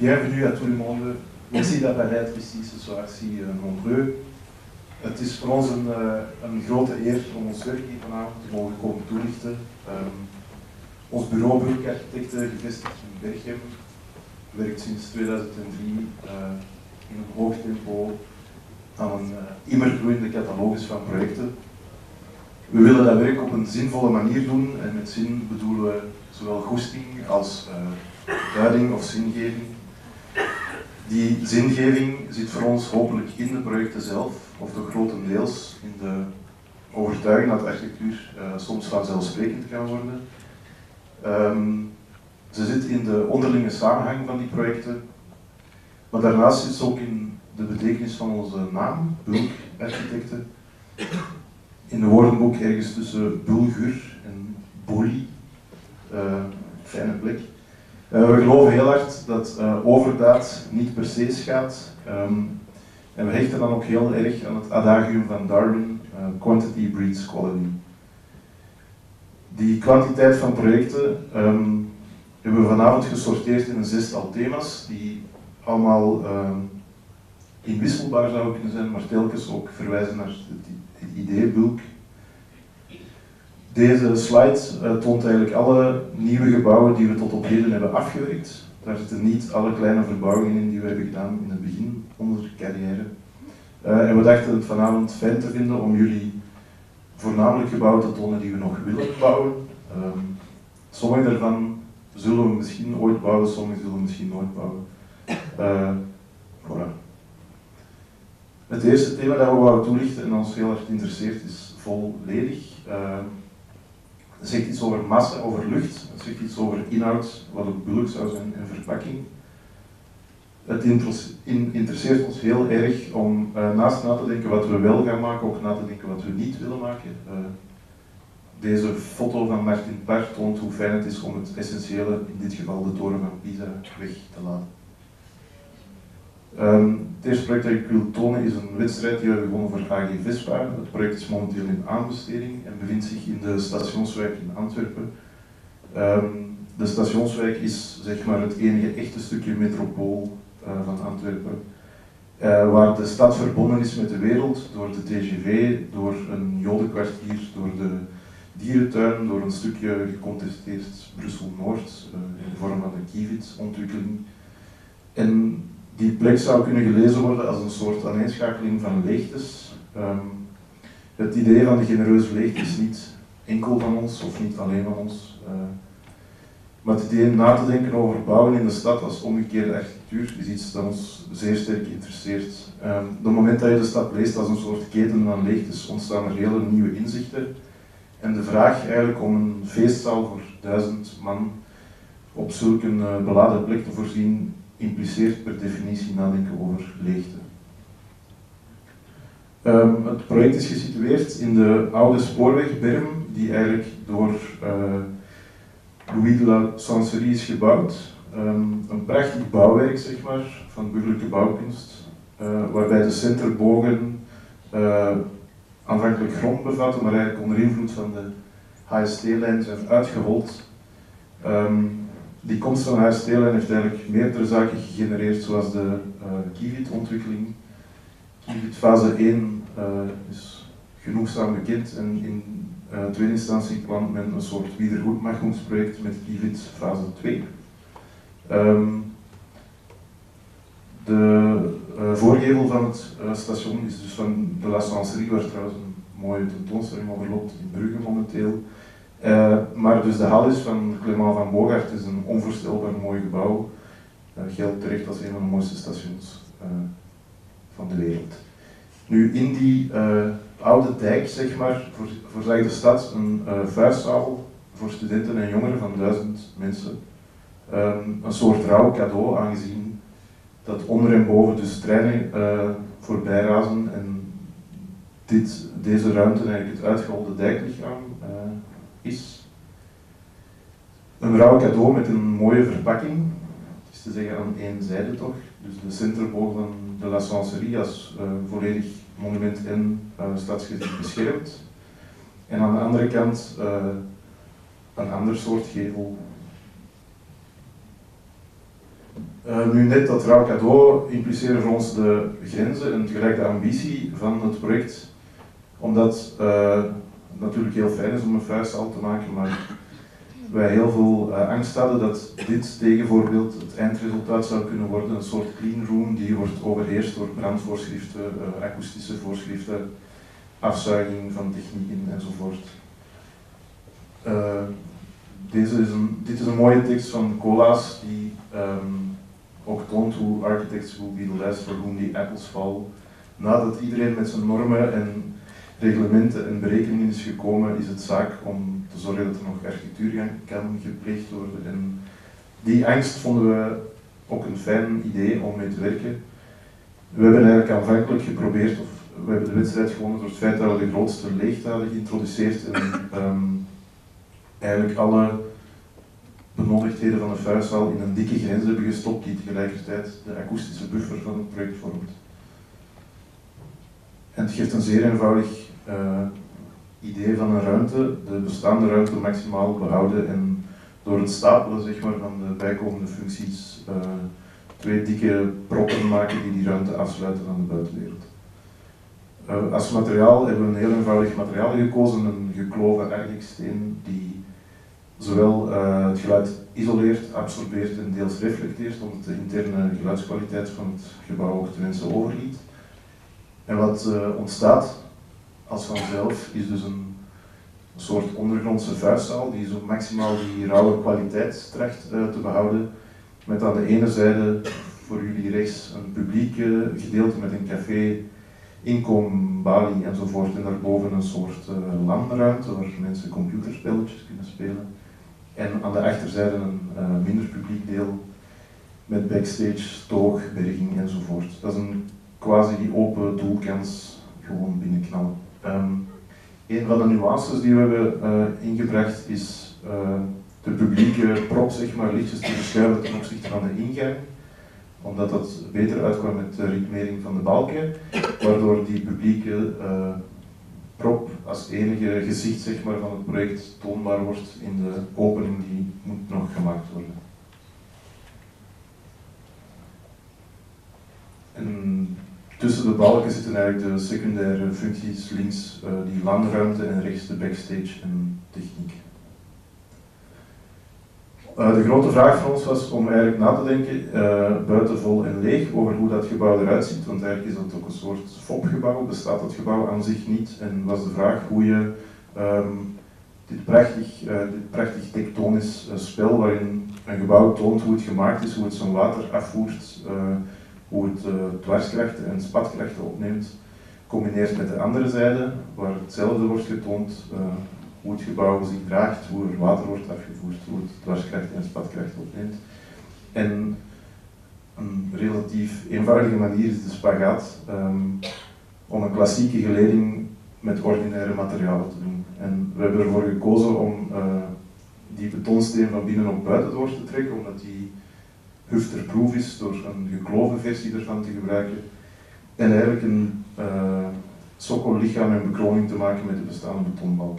Bienvenue à tout le monde. Merci d'apparaître ici ce soir si nombreux. Het is voor ons een, uh, een grote eer om ons werk hier vanavond te mogen komen toelichten. Um, ons bureau Architecten, gevestigd in Berchem, werkt sinds 2003 uh, in een hoog tempo aan een uh, immergroeiende catalogus van projecten. We willen dat werk op een zinvolle manier doen en met zin bedoelen we zowel goesting als uh, duiding of zingeving. Die zingeving zit voor ons hopelijk in de projecten zelf, of toch grotendeels in de overtuiging dat architectuur uh, soms vanzelfsprekend kan worden. Um, ze zit in de onderlinge samenhang van die projecten, maar daarnaast zit ze ook in de betekenis van onze naam, Bulk Architecten. In de woordenboek ergens tussen Bulgur en Boli, uh, fijne plek. Uh, we geloven heel hard dat uh, overdaad niet per se schaadt. Um, en we hechten dan ook heel erg aan het adagium van Darwin, uh, quantity breeds quality. Die kwantiteit van projecten um, hebben we vanavond gesorteerd in een zestal thema's, die allemaal um, inwisselbaar zouden kunnen zijn, maar telkens ook verwijzen naar het, het ideebulk deze slide uh, toont eigenlijk alle nieuwe gebouwen die we tot op heden hebben afgewerkt. Daar zitten niet alle kleine verbouwingen in die we hebben gedaan in het begin onze carrière. Uh, en we dachten het vanavond fijn te vinden om jullie voornamelijk gebouwen te tonen die we nog willen bouwen. Um, sommige daarvan zullen we misschien ooit bouwen, sommige zullen we misschien nooit bouwen. Uh, voilà. Het eerste thema dat we wouden toelichten en ons heel erg interesseert is volledig. Uh, het zegt iets over massa, over lucht, het zegt iets over inhoud, wat ook bulk zou zijn, en verpakking. Het interesseert ons heel erg om uh, naast na te denken wat we wel gaan maken, ook na te denken wat we niet willen maken. Uh, deze foto van Martin Parr toont hoe fijn het is om het essentiële, in dit geval de toren van Pisa, weg te laten. Um, het eerste project dat ik wil tonen is een wedstrijd die we hebben gewonnen voor AG Vespa. Het project is momenteel in aanbesteding en bevindt zich in de stationswijk in Antwerpen. Um, de stationswijk is zeg maar het enige echte stukje metropool uh, van Antwerpen. Uh, waar de stad verbonden is met de wereld door de TGV, door een jodenkwartier, door de dierentuin, door een stukje gecontesteerd Brussel-Noord uh, in de vorm van de Kivit-ontwikkeling. En die plek zou kunnen gelezen worden als een soort aaneenschakeling van leegtes. Um, het idee van de genereuze leegte is niet enkel van ons of niet alleen van ons. Uh, maar het idee na te denken over bouwen in de stad als omgekeerde architectuur is iets dat ons zeer sterk interesseert. Um, op het moment dat je de stad leest als een soort keten van leegtes, ontstaan er hele nieuwe inzichten. En de vraag eigenlijk om een feestzaal voor duizend man op zulke uh, beladen plek te voorzien, impliceert per definitie nadenken over leegte. Um, het project is gesitueerd in de oude spoorwegberm, die eigenlijk door uh, Louis de la Sanserie is gebouwd. Um, een prachtig bouwwerk, zeg maar, van burgerlijke bouwkunst, uh, waarbij de centerbogen uh, aanvankelijk grond bevatten, maar eigenlijk onder invloed van de HST-lijn zijn uitgehold. Um, die komst van HST-lijn heeft eigenlijk meerdere zaken gegenereerd, zoals de uh, Kivit-ontwikkeling. Kivit fase 1 uh, is genoegzaam bekend en in uh, tweede instantie kwam men een soort wiedergoedmachingsproject met Kivit fase 2. Um, de uh, voorgevel van het station is dus van de La Sanserie, waar trouwens een mooie tentoonstelling over loopt in Brugge momenteel. Uh, maar dus de hal is van Clément van Bogart is een onvoorstelbaar mooi gebouw. Uh, geldt terecht als een van de mooiste stations uh, van de wereld. Nu, in die oude dijk, zeg maar, voorzag de stad een vuistzaal voor studenten en jongeren van duizend mensen. Um, een soort rouw cadeau, aangezien dat onder en boven dus treinen voorbij razen en dit, deze ruimte eigenlijk het uitgeholde dijklichaam is een rauw cadeau met een mooie verpakking. Het is te zeggen aan één zijde toch. Dus de centerboog de La Sanserie als uh, volledig monument en uh, stadsgezicht beschermd. En aan de andere kant uh, een ander soort gevel. Nu net dat rauw cadeau impliceren voor ons de grenzen en tegelijk de ambitie van het project, omdat natuurlijk heel fijn is om een vuistzaal te maken, maar wij heel veel uh, angst hadden dat dit tegenvoorbeeld het eindresultaat zou kunnen worden, een soort clean room die wordt overheerst door brandvoorschriften, akoestische voorschriften, afzuiging van technieken enzovoort. deze is een, dit is een mooie tekst van Cola's die um, ook toont hoe architects will be the last for whom the apples. Nadat iedereen met zijn normen en reglementen en berekeningen is gekomen, is het zaak om te zorgen dat er nog architectuur kan gepleegd worden. En die angst vonden we ook een fijn idee om mee te werken. We hebben eigenlijk aanvankelijk geprobeerd, of we hebben de wedstrijd gewonnen door het feit dat we de grootste leegte hadden geïntroduceerd en um, eigenlijk alle benodigdheden van de vuistzaal in een dikke grens hebben gestopt die tegelijkertijd de akoestische buffer van het project vormt. En het geeft een zeer eenvoudig idee van een ruimte, de bestaande ruimte maximaal behouden en door het stapelen zeg maar, van de bijkomende functies uh, twee dikke proppen maken die die ruimte afsluiten van de buitenwereld. Uh, als materiaal hebben we een heel eenvoudig materiaal gekozen, een gekloven erdiksteen die zowel het geluid isoleert, absorbeert en deels reflecteert, omdat de interne geluidskwaliteit van het gebouw ook te wensen overliet. En wat ontstaat als vanzelf is dus een soort ondergrondse vuistzaal die zo maximaal die rauwe kwaliteit tracht uh, te behouden. Met aan de ene zijde voor jullie rechts een publiek gedeelte met een café, inkom, balie enzovoort. En daarboven een soort uh, landruimte waar mensen computerspelletjes kunnen spelen. En aan de achterzijde een uh, minder publiek deel met backstage, toog, berging enzovoort. Dat is een quasi die open doelkans gewoon binnenknallen. Um, een van de nuances die we hebben uh, ingebracht is uh, de publieke prop zeg maar, lichtjes te verschuiven ten opzichte van de ingang omdat dat beter uitkwam met de ritmering van de balken, waardoor die publieke uh, prop als enige gezicht zeg maar, van het project toonbaar wordt in de opening die moet nog gemaakt worden. En tussen de balken zitten eigenlijk de secundaire functies, links uh, die landruimte en rechts de backstage en techniek. Uh, de grote vraag voor ons was om eigenlijk na te denken, uh, buiten vol en leeg, over hoe dat gebouw eruit ziet. Want eigenlijk is dat ook een soort FOP-gebouw, bestaat dat gebouw aan zich niet. En was de vraag hoe je um, dit, prachtig, dit prachtig tektonisch spel, waarin een gebouw toont hoe het gemaakt is, hoe het zijn water afvoert, hoe het dwarskrachten en spatkrachten opneemt, combineert met de andere zijde, waar hetzelfde wordt getoond hoe het gebouw zich draagt, hoe er water wordt afgevoerd, hoe het dwarskracht en spatkracht opneemt. En een relatief eenvoudige manier is de spagaat um, om een klassieke geleding met ordinaire materialen te doen. En we hebben ervoor gekozen om uh, die betonsteen van binnen op buiten door te trekken, omdat die hufterproof is door een gekloven versie ervan te gebruiken. En eigenlijk een uh, sokkellichaam en bekroning te maken met de bestaande betonbalk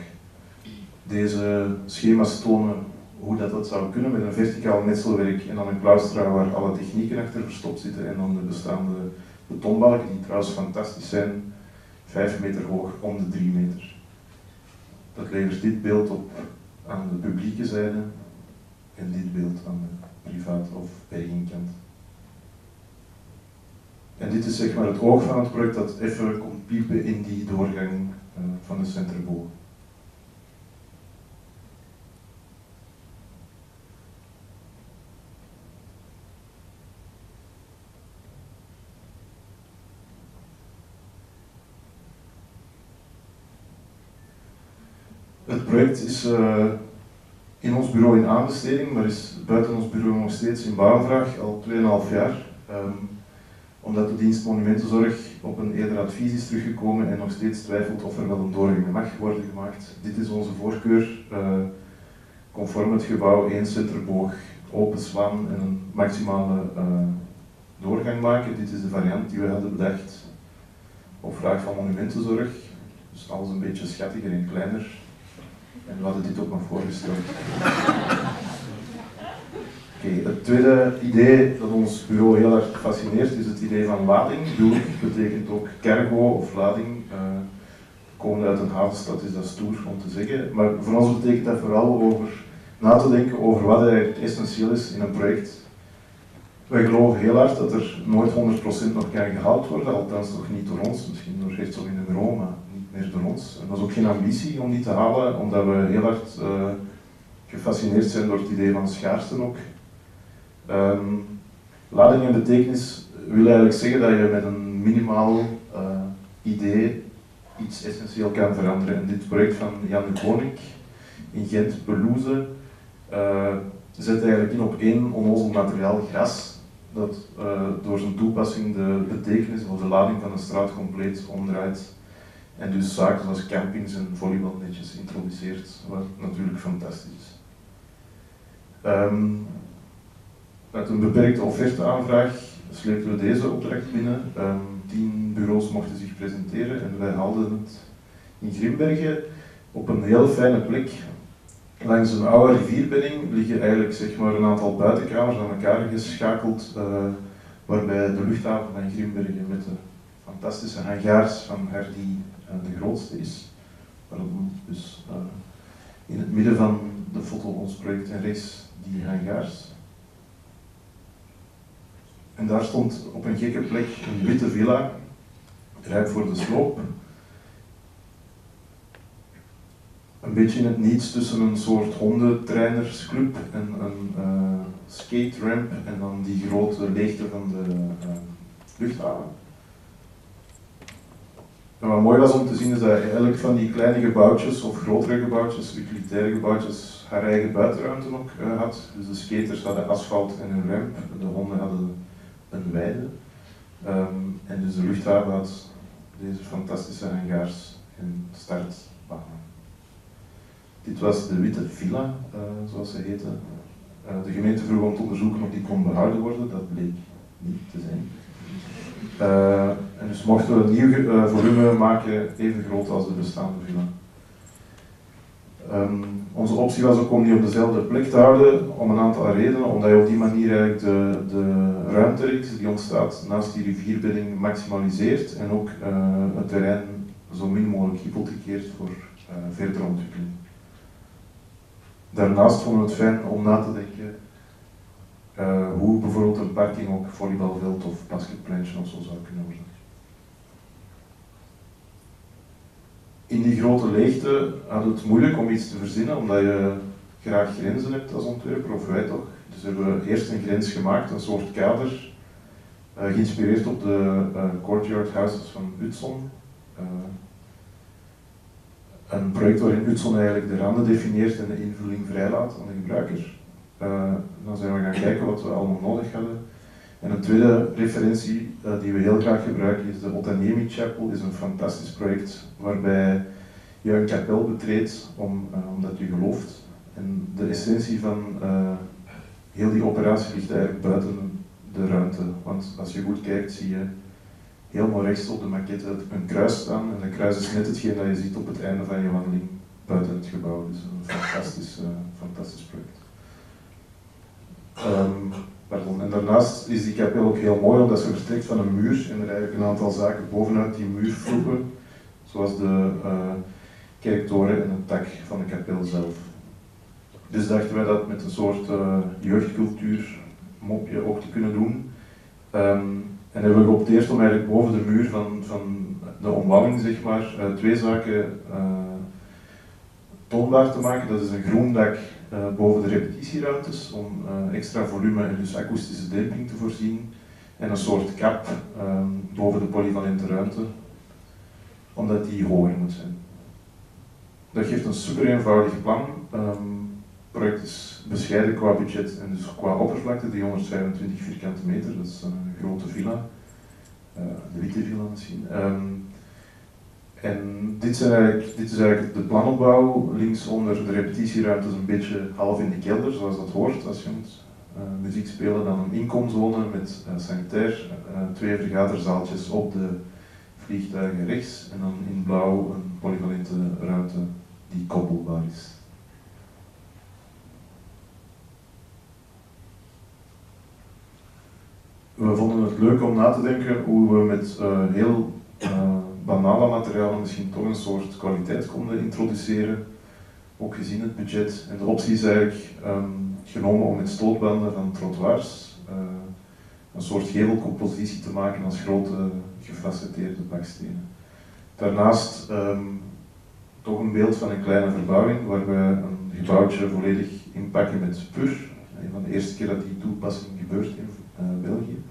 deze schema's tonen hoe dat, dat zou kunnen met een verticaal metselwerk en dan een klaustra waar alle technieken achter verstopt zitten en dan de bestaande betonbalken, die trouwens fantastisch zijn, 5 meter hoog om de 3 meter. Dat levert dit beeld op aan de publieke zijde en dit beeld aan de privaat of bergingkant. En dit is zeg maar het oog van het project dat even komt piepen in die doorgang uh, van de centerboog. Het project is uh, in ons bureau in aanbesteding, maar is buiten ons bureau nog steeds in bouwvraag, al 2,5 jaar. Um, omdat de dienst Monumentenzorg op een eerder advies is teruggekomen en nog steeds twijfelt of er wel een doorgang mag worden gemaakt. Dit is onze voorkeur, uh, conform het gebouw, één centerboog, open en een maximale uh, doorgang maken. Dit is de variant die we hadden bedacht op vraag van Monumentenzorg. Dus alles een beetje schattiger en kleiner. En we hadden dit ook nog voorgesteld. Oké, het tweede idee dat ons bureau heel erg fascineert is het idee van lading. Bulk betekent ook cargo of lading. Uh, komende uit een havenstad is dat stoer om te zeggen. Maar voor ons betekent dat vooral over na te denken over wat eigenlijk essentieel is in een project. Wij geloven heel hard dat er nooit 100% nog kan gehaald worden, althans nog niet door ons, misschien door Hertzog in de bureau, door ons. En dat is ook geen ambitie om die te halen, omdat we heel hard uh, gefascineerd zijn door het idee van schaarste ook. Um, lading en betekenis wil eigenlijk zeggen dat je met een minimaal uh, idee iets essentieel kan veranderen. En dit project van Jan de Koning in Gent, Pelouse, uh, zet eigenlijk in op één onnozel materiaal, gras, dat door zijn toepassing de betekenis of de lading van de straat compleet omdraait. En dus zaken zoals campings en volleybalnetjes introduceert, wat natuurlijk fantastisch is. Um, met een beperkte offerteaanvraag sleepten we deze opdracht binnen. Um, tien bureaus mochten zich presenteren en wij haalden het in Grimbergen op een heel fijne plek. Langs een oude rivierbedding liggen eigenlijk zeg maar, een aantal buitenkamers aan elkaar geschakeld, uh, waarbij de luchthaven van Grimbergen met de fantastische hangars van Hardy de grootste is. Waarom dus uh, in het midden van de foto ons project en rechts die hangars. En daar stond op een gekke plek een witte villa, rijp voor de sloop. Een beetje in het niets tussen een soort hondentrainersclub en een uh, skate ramp en dan die grote leegte van de uh, luchthaven. Wat mooi was om te zien is dat elk van die kleine gebouwtjes of grotere gebouwtjes, utilitaire gebouwtjes, haar eigen buitenruimte ook uh, had. Dus de skaters hadden asfalt en een ramp, de honden hadden een weide. Um, en dus de luchthaven had deze fantastische hangars en startbanen. Dit was de Witte Villa, uh, zoals ze heette. Uh, de gemeente vroeg om te onderzoeken of die kon behouden worden, dat bleek niet te zijn. Uh, en dus mochten we een nieuw volume maken, even groot als de bestaande villa. Um, onze optie was ook om die op dezelfde plek te houden, om een aantal redenen. Omdat je op die manier eigenlijk de, de ruimtereeks die ontstaat naast die rivierbedding maximaliseert en ook uh, het terrein zo min mogelijk hypothekeert voor verdere ontwikkeling. Daarnaast vonden we het fijn om na te denken uh, hoe bijvoorbeeld een parking ook volleybalveld of basketpleintje of zo zou kunnen worden. in die grote leegte had het moeilijk om iets te verzinnen, omdat je graag grenzen hebt als ontwerper, of wij toch. Dus hebben we eerst een grens gemaakt, een soort kader, uh, geïnspireerd op de uh, courtyard houses van Hudson. Een project waarin Hudson eigenlijk de randen definieert en de invulling vrijlaat aan de gebruiker. Dan zijn we gaan kijken wat we allemaal nodig hadden. En een tweede referentie uh, die we heel graag gebruiken is de Otaniemi Chapel. is een fantastisch project waarbij je een kapel betreedt om, uh, omdat je gelooft. En de essentie van heel die operatie ligt eigenlijk buiten de ruimte. Want als je goed kijkt zie je helemaal rechts op de maquette een kruis staan. En een kruis is net hetgeen dat je ziet op het einde van je wandeling buiten het gebouw. Dus een fantastisch, fantastisch project. Pardon. En daarnaast is die kapel ook heel mooi omdat ze vertrekt van een muur en er eigenlijk een aantal zaken bovenuit die muur vroegen, zoals de uh, kerktoren en het dak van de kapel zelf. Dus dachten wij dat met een soort uh, jeugdcultuur mopje ook te kunnen doen. Um, en hebben we geopteerd om eigenlijk boven de muur van, van de omwalling zeg maar, uh, twee zaken toonbaar te maken. Dat is een groen dak boven de repetitieruimtes om uh, extra volume en dus akoestische demping te voorzien. En een soort kap um, boven de polyvalente ruimte, omdat die hoger moet zijn. Dat geeft een super eenvoudig plan. Um, het project is bescheiden qua budget en dus qua oppervlakte, 325 vierkante meter, dat is een grote villa. Uh, de witte villa misschien. Um, en dit, zijn eigenlijk, dit is eigenlijk de planopbouw. Links onder de repetitieruimte is een beetje half in de kelder, zoals dat hoort als je moet uh, muziek spelen. Dan een inkomzone met uh, sanitair, uh, twee vergaderzaaltjes op de vliegtuigen rechts. En dan in blauw een polyvalente ruimte die koppelbaar is. we vonden het leuk om na te denken hoe we met heel banale materialen misschien toch een soort kwaliteit konden introduceren, ook gezien het budget. En de optie is eigenlijk um, genomen om met stootbanden van trottoirs uh, een soort gevelcompositie te maken als grote gefacetteerde bakstenen. Daarnaast um, toch een beeld van een kleine verbouwing waar we een gebouwtje volledig inpakken met pur. Een van de eerste keer dat die toepassing gebeurt in uh, België.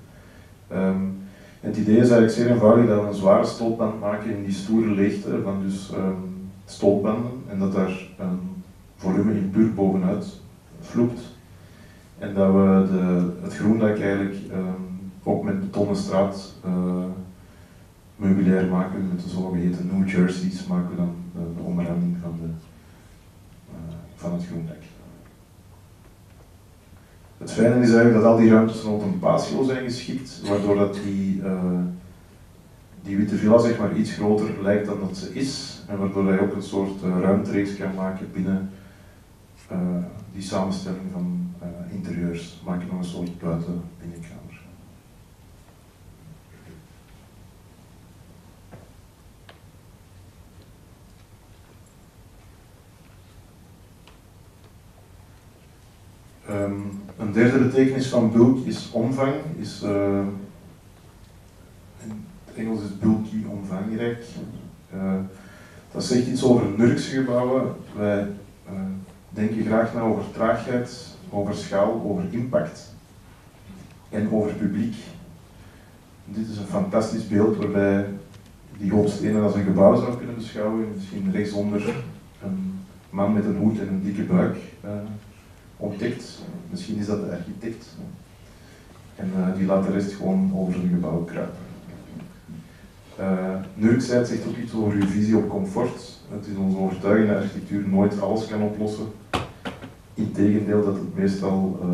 Um, het idee is eigenlijk zeer eenvoudig dat we een zware stootband maken in die stoere leegte van dus um, stootbanden en dat daar een volume in puur bovenuit vloept. En dat we de, het groendak eigenlijk um, ook met betonnen straat uh, meubilair maken, met de zogeheten New Jerseys maken we dan de, de van, de, uh, van het groendak. Het fijne is eigenlijk dat al die ruimtes rond een patio zijn geschikt, waardoor dat die, uh, die witte villa zeg maar iets groter lijkt dan dat ze is, en waardoor je ook een soort uh, ruimtereeks kan maken binnen uh, die samenstelling van interieurs. Maak je nog een soort buiten binnenkamer. Um, een derde betekenis van bulk is omvang. Is, uh, in het Engels is bulky omvangrijk. Uh, dat zegt iets over Nurksgebouwen. Wij uh, denken graag na over traagheid, over schaal, over impact en over publiek. Dit is een fantastisch beeld waarbij die hoopstenen als een gebouw zou kunnen beschouwen. Misschien rechtsonder een man met een hoed en een dikke buik ontdekt. Misschien is dat de architect. En uh, die laat de rest gewoon over zijn gebouw kruipen. Uh, Nurkzijd zegt ook iets over uw visie op comfort. Het is onze overtuiging dat architectuur nooit alles kan oplossen. Integendeel dat het meestal uh,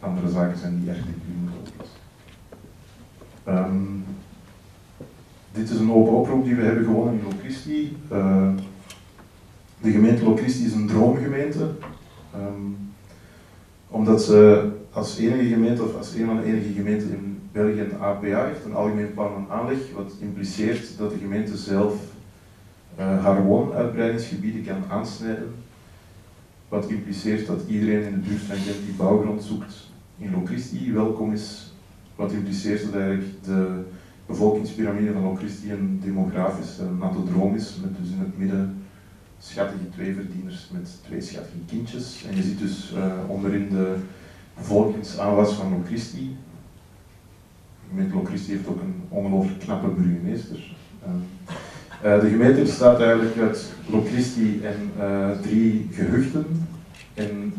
andere zaken zijn die architectuur moet oplossen. Um, dit is een open oproep die we hebben gewonnen in Locristi. Uh, de gemeente Locristi is een droomgemeente. Um, omdat ze als enige gemeente, of als een van de enige gemeenten in België een APA heeft, een algemeen plan van aanleg, wat impliceert dat de gemeente zelf uh, haar woonuitbreidingsgebieden kan aansnijden. Wat impliceert dat iedereen in de buurt van Gent die bouwgrond zoekt in Locristi welkom is. Wat impliceert dat eigenlijk de bevolkingspyramide van Locristi een demografische natte droom is, met dus in het midden schattige twee verdieners met twee schattige kindjes. En je ziet dus uh, onderin de bevolkingsaanwas van Locristi. Gemeente Locristi heeft ook een ongelooflijk knappe burgemeester. Uh, uh, de gemeente bestaat eigenlijk uit Locristi en drie gehuchten. En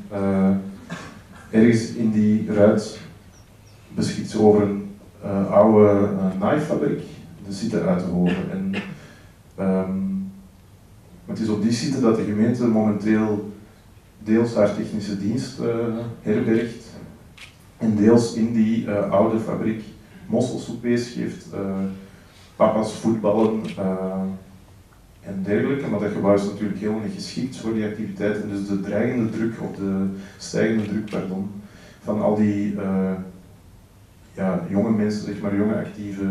ergens in die ruit beschikt ze over een oude naaifabriek, de Site uit te horen. En, um, het is op die site dat de gemeente momenteel deels haar technische dienst uh, herbergt en deels in die uh, oude fabriek mosselsoepés geeft, uh, papa's voetballen en dergelijke. Maar dat gebouw is natuurlijk helemaal niet geschikt voor die activiteiten. Dus de dreigende druk, of de stijgende druk, pardon, van al die ja, jonge mensen, zeg maar jonge actieve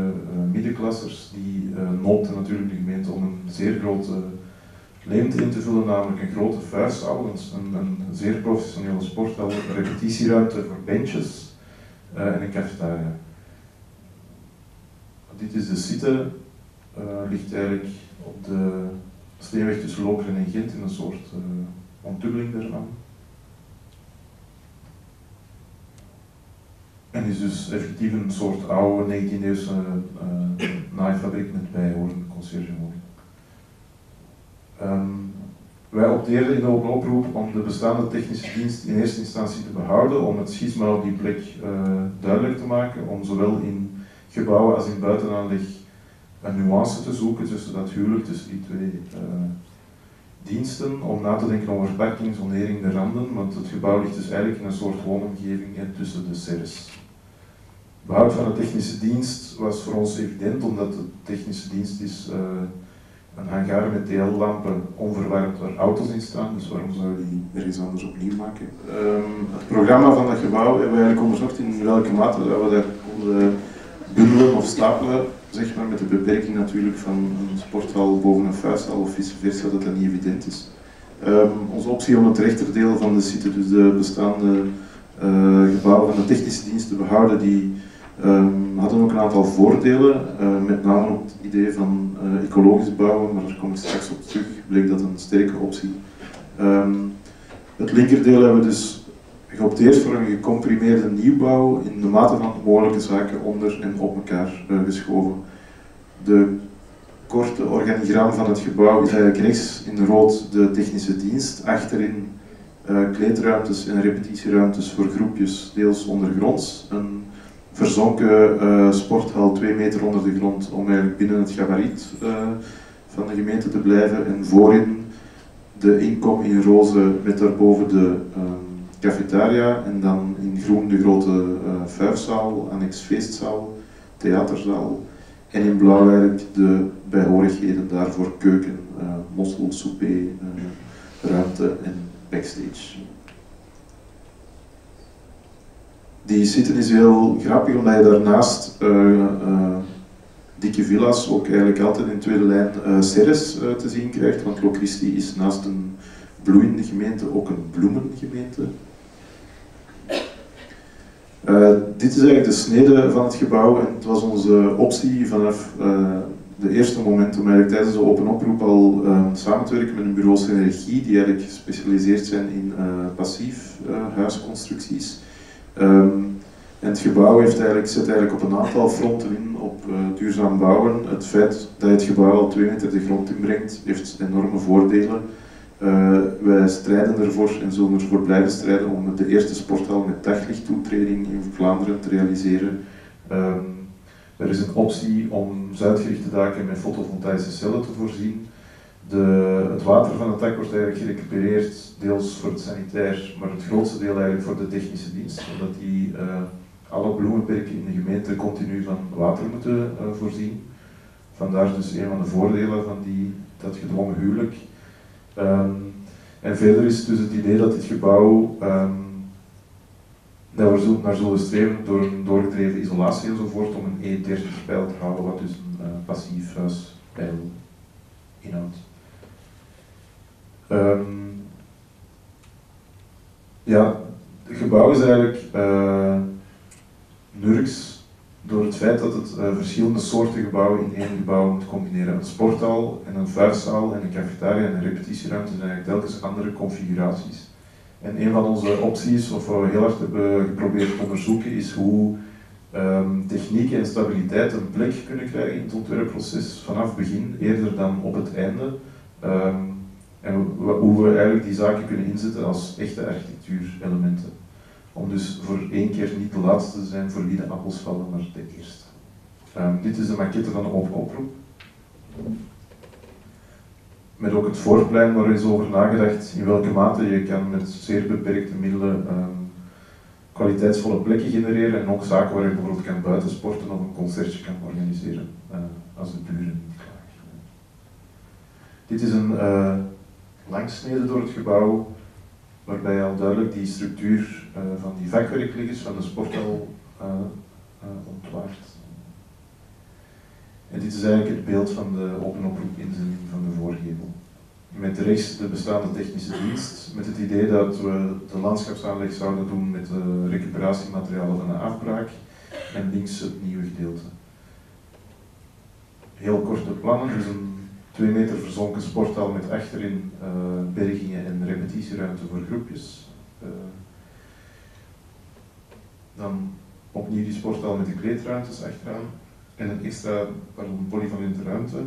middenklassers, die noopten natuurlijk de gemeente om een zeer grote leemte in te vullen, namelijk een grote vuisthal, een, een, zeer professionele sporthal, een repetitieruimte voor benches uh, en een cafetaria. Dit is de site, uh, ligt eigenlijk op de steenweg tussen Lokeren en Gent in een soort uh, ontdubbeling daarvan. En is dus effectief een soort oude 19e-eeuwse uh, naaifabriek met bijhorende conciërgewoning. Um, wij opteerden in de oproep om de bestaande technische dienst in eerste instantie te behouden, om het schisma op die plek uh, duidelijk te maken, om zowel in gebouwen als in buitenaanleg een nuance te zoeken tussen dat huwelijk tussen die twee uh, diensten, om na te denken over parking, zonering, de randen, want het gebouw ligt dus eigenlijk in een soort woonomgeving hè, tussen de serres. Behoud van de technische dienst was voor ons evident, omdat de technische dienst is uh, een hangar met TL-lampen onverwarmd waar auto's in staan, dus waarom zouden we die ergens anders opnieuw maken? Ehm, het programma van dat gebouw hebben we eigenlijk onderzocht in welke mate we daar konden bundelen of stapelen, zeg maar, met de beperking natuurlijk van een sporthal boven een vuisthal of vice versa, dat dat niet evident is. Um, onze optie om het rechterdeel van de site, dus de bestaande uh, gebouwen van de technische dienst te behouden, die um, hadden ook een aantal voordelen, uh, met name op het idee van uh, ecologisch bouwen, maar daar kom ik straks op terug, bleek dat een sterke optie. Um, het linkerdeel hebben we dus geopteerd voor een gecomprimeerde nieuwbouw in de mate van mogelijke zaken onder en op elkaar uh, geschoven. De korte organigram van het gebouw is eigenlijk rechts in rood de technische dienst, achterin kleedruimtes en repetitieruimtes voor groepjes, deels ondergronds. Verzonken uh, sporthal twee meter onder de grond om eigenlijk binnen het gabariet uh, van de gemeente te blijven. En voorin de inkom in roze met daarboven de um, cafetaria en dan in groen de grote vuifzaal, annex feestzaal, theaterzaal. En in blauw eigenlijk de bijhorigheden daarvoor keuken, mossel, souper, ruimte en backstage. Die zitten is heel grappig omdat je daarnaast uh, uh, dikke villa's ook eigenlijk altijd in tweede lijn uh, te zien krijgt, want Locristi is naast een bloeiende gemeente ook een bloemengemeente. dit is eigenlijk de snede van het gebouw en het was onze optie vanaf de eerste moment om eigenlijk tijdens de open oproep al samen te werken met een bureau Synergie die eigenlijk gespecialiseerd zijn in passief huisconstructies. Um, en het gebouw heeft eigenlijk, zit eigenlijk op een aantal fronten in op uh, duurzaam bouwen. Het feit dat het gebouw al twee meter de grond inbrengt, heeft enorme voordelen. Uh, wij strijden ervoor en zullen ervoor blijven strijden om de eerste sporthal met daglichttoetreding in Vlaanderen te realiseren. Um, er is een optie om zuidgerichte daken met fotovoltaïsche cellen te voorzien. De, het water van het dak wordt eigenlijk gerecupereerd, deels voor het sanitair, maar het grootste deel eigenlijk voor de technische dienst, omdat die uh, alle bloemenperken in de gemeente continu van water moeten uh, voorzien. Vandaar dus een van de voordelen van die, dat gedwongen huwelijk. Um, en verder is dus het idee dat dit gebouw, um, dat we naar zullen streven door een doorgedreven isolatie enzovoort, om een E30 pijl te houden, wat dus een uh, passief huispijl inhoudt. Um, ja, het gebouw is eigenlijk uh, nurks door het feit dat het uh, verschillende soorten gebouwen in één gebouw moet combineren. Een sporthal en een vuiszaal en een cafetaria en een repetitieruimte zijn eigenlijk telkens andere configuraties. En een van onze opties, of wat we heel hard hebben geprobeerd te onderzoeken, is hoe um, techniek en stabiliteit een plek kunnen krijgen in het ontwerpproces vanaf begin, eerder dan op het einde. Um, en hoe we eigenlijk die zaken kunnen inzetten als echte architectuurelementen. Om dus voor één keer niet de laatste te zijn voor wie de appels vallen, maar de eerste. Um, dit is de maquette van de open oproep. Met ook het voorplein waar is over nagedacht in welke mate je kan met zeer beperkte middelen um, kwaliteitsvolle plekken genereren en ook zaken waar je bijvoorbeeld kan buitensporten of een concertje kan organiseren uh, als de buren niet klagen. Dit is een uh, langsnede door het gebouw, waarbij al duidelijk die structuur uh, van die vakwerkliggers van de sporthal uh, uh, ontwaart. En dit is eigenlijk het beeld van de open oproep inzending van de voorgevel. Met rechts de bestaande technische dienst, met het idee dat we de landschapsaanleg zouden doen met de recuperatiematerialen van de afbraak en links het nieuwe gedeelte. Heel korte plannen, dus een 2 meter verzonken sporthal met achterin uh, bergingen en repetitieruimte voor groepjes. Uh, dan opnieuw die sporthal met de kleedruimtes achteraan en een extra pardon, polyvalente ruimte.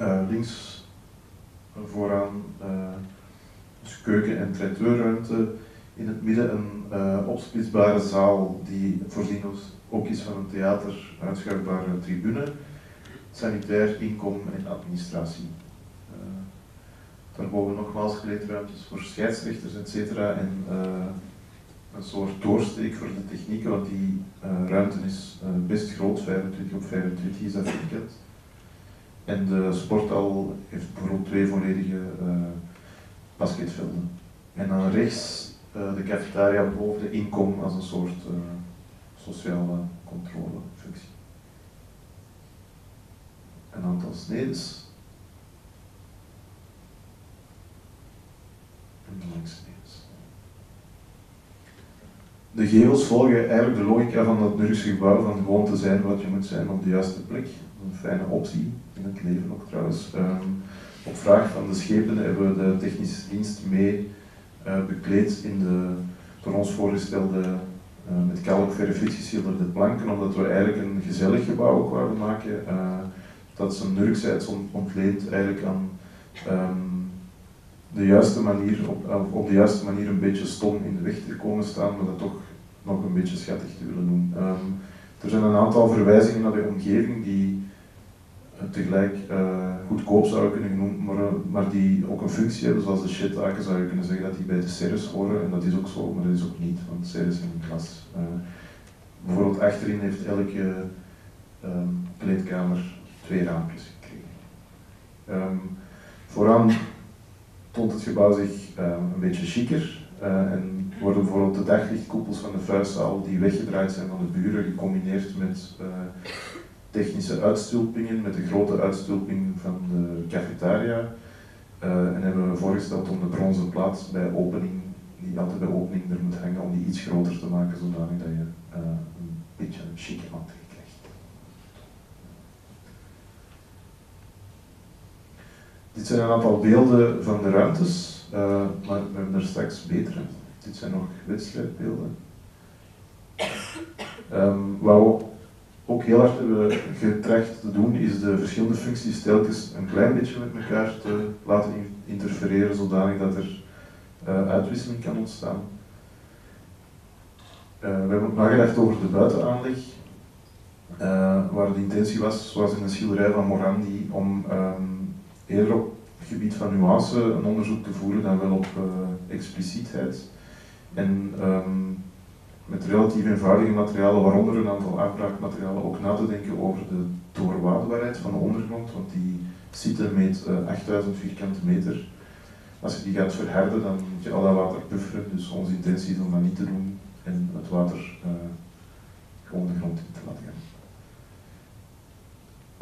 Uh, links vooraan dus keuken- en traiteurruimte. In het midden een opsplitsbare zaal die voorzien ook is van een theater, uitschuifbare tribune sanitair, inkom en administratie. Uh, daarboven nogmaals geleedruimtes voor scheidsrechters, etc. En uh, een soort doorsteek voor de technieken, want die uh, ruimte is best groot, 25 op 25 is dat vierkant. En de sporthal heeft bijvoorbeeld twee volledige basketvelden. En dan rechts de cafetaria boven de inkom als een soort sociale controlefunctie. Een aantal snedes. En langs. De gevels volgen eigenlijk de logica van dat Nurkse gebouw, van gewoon te zijn wat je moet zijn op de juiste plek. Een fijne optie in het leven ook trouwens. Um, op vraag van de schepen hebben we de technische dienst mee uh, bekleed in de door ons voorgestelde uh, met kalkverf geschilderde planken, omdat we eigenlijk een gezellig gebouw ook wouden maken. Uh, dat zijn nurksheid ontleent eigenlijk aan um, de juiste manier, op, op de juiste manier een beetje stom in de weg te komen staan, maar dat toch nog een beetje schattig te willen doen. Um, er zijn een aantal verwijzingen naar de omgeving die tegelijk uh, goedkoop zouden kunnen genoemd, maar, maar die ook een functie hebben, zoals de shittaken zou je kunnen zeggen dat die bij de serres horen, en dat is ook zo, maar dat is ook niet, want serres in een klas. Uh, bijvoorbeeld achterin heeft elke um, kleedkamer twee raampjes gekregen. Um, vooraan toont het gebouw zich uh, een beetje chiquer, en worden bijvoorbeeld de daglichtkoepels van de vuistzaal die weggedraaid zijn van de buren gecombineerd met technische uitstulpingen met de grote uitstulping van de cafetaria. Uh, en hebben we voorgesteld om de bronzen plaat bij opening, die altijd bij opening er moet hangen, om die iets groter te maken, zodanig dat je een beetje een chique entree krijgt. Dit zijn een aantal beelden van de ruimtes, uh, maar we hebben er straks betere. Dit zijn nog wedstrijdbeelden. Um, wat ook heel hard hebben getracht te doen, is de verschillende functies telkens een klein beetje met elkaar te laten interfereren, zodanig dat er uh, uitwisseling kan ontstaan. Uh, we hebben ook nagedacht over de buitenaanleg, waar de intentie was, zoals in de schilderij van Morandi, om um, eerder op het gebied van nuance een onderzoek te voeren dan wel op explicietheid. En um, met relatief eenvoudige materialen, waaronder een aantal afbraakmaterialen, ook na te denken over de doorwaadbaarheid van de ondergrond, want die site meet uh, 8000 vierkante meter. Als je die gaat verharden, dan moet je al dat water bufferen, dus onze intentie is om dat niet te doen en het water uh, gewoon de grond in te laten gaan.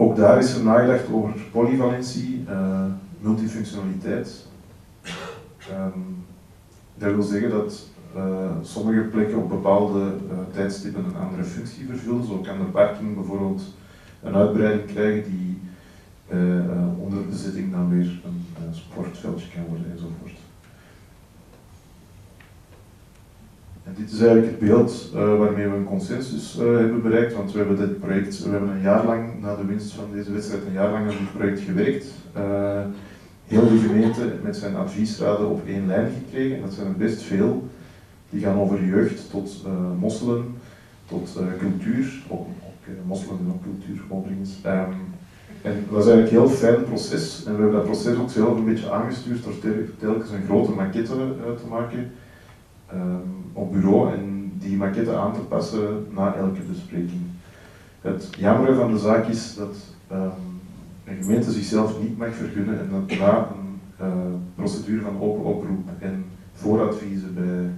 Ook daar is er nagedacht over polyvalentie, uh, multifunctionaliteit. Um, dat wil zeggen dat uh, sommige plekken op bepaalde uh, tijdstippen een andere functie vervullen. Zo kan de parking bijvoorbeeld een uitbreiding krijgen die onder bezetting dan weer een sportveldje kan worden enzovoort. En dit is eigenlijk het beeld waarmee we een consensus hebben bereikt, want we hebben dit project, we hebben een jaar lang na de winst van deze wedstrijd, een jaar lang aan dit project gewerkt. heel de gemeente met zijn adviesraden op één lijn gekregen, en dat zijn er best veel. Die gaan over jeugd tot mosselen, tot cultuur, ook, ook mosselen en ook cultuur overigens. Um, en dat was eigenlijk een heel fijn proces. En we hebben dat proces ook zelf een beetje aangestuurd door telkens een grote maquette te maken um, op bureau en die maquette aan te passen na elke bespreking. Het jammer van de zaak is dat um, een gemeente zichzelf niet mag vergunnen en dat na een procedure van open oproep en vooradviezen bij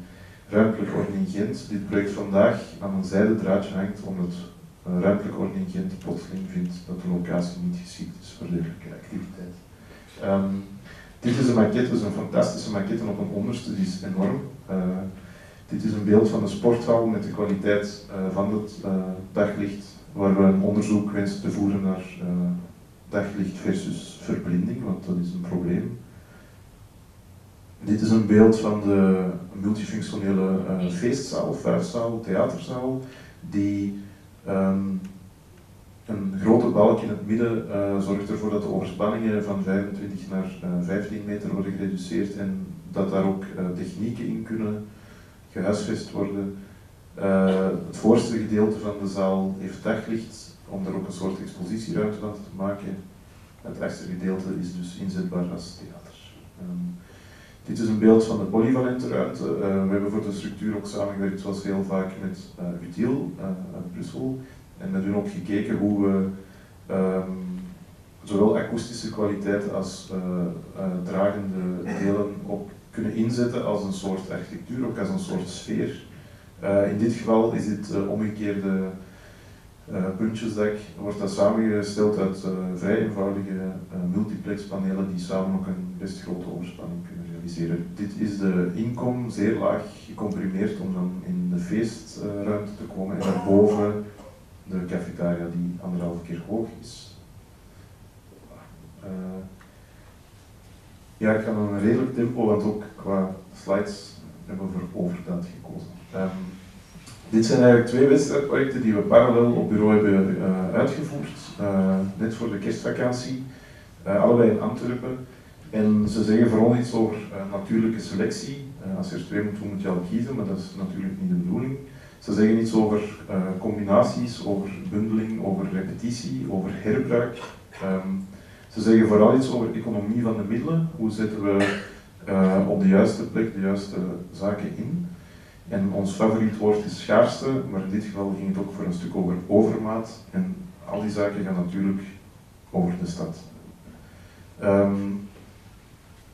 ruimtelijke ordening Gent dit project vandaag aan een zijde draadje hangt omdat uh, ruimtelijke ordening Gent plotseling vindt dat de locatie niet geschikt is voor dergelijke activiteit. Um, dit is een maquette, dus een fantastische maquette op een onderste, die is enorm. Uh, dit is een beeld van de sporthal met de kwaliteit uh, van het uh, daglicht, waar we een onderzoek wensen te voeren naar daglicht versus verblinding, want dat is een probleem. Dit is een beeld van de multifunctionele feestzaal, vuistzaal, theaterzaal, die um, een grote balk in het midden uh, zorgt ervoor dat de overspanningen van 25 naar uh, eh, 15 meter worden gereduceerd en dat daar ook technieken in kunnen gehuisvest worden. het voorste gedeelte van de zaal heeft daglicht om er ook een soort expositieruimte van te maken. Het achterste gedeelte is dus inzetbaar als theater. Um, dit is een beeld van de polyvalente ruimte. We hebben voor de structuur ook samengewerkt, zoals heel vaak, met Utiel uit Brussel. En met hun ook gekeken hoe we um, zowel akoestische kwaliteit als dragende delen op kunnen inzetten als een soort architectuur, ook als een soort sfeer. in dit geval is dit omgekeerde uh, puntjesdak wordt dat samengesteld uit uh, vrij eenvoudige uh, multiplexpanelen die samen ook een best grote overspanning kunnen realiseren. Dit is de inkom zeer laag gecomprimeerd om dan in de feestruimte te komen en daarboven de cafetaria die anderhalf keer hoog is. ja, ik ga een redelijk tempo, want ook qua slides hebben we voor overdaad gekozen. Um, dit zijn eigenlijk twee wedstrijdprojecten die we parallel op bureau hebben uh, uitgevoerd, uh, net voor de kerstvakantie, allebei in Antwerpen. En ze zeggen vooral iets over natuurlijke selectie. als je er twee moet, moet je al kiezen, maar dat is natuurlijk niet de bedoeling. Ze zeggen iets over combinaties, over bundeling, over repetitie, over herbruik. Um, ze zeggen vooral iets over economie van de middelen. Hoe zetten we op de juiste plek de juiste zaken in? En ons favoriet woord is schaarste, maar in dit geval ging het ook voor een stuk over overmaat. En al die zaken gaan natuurlijk over de stad. Um,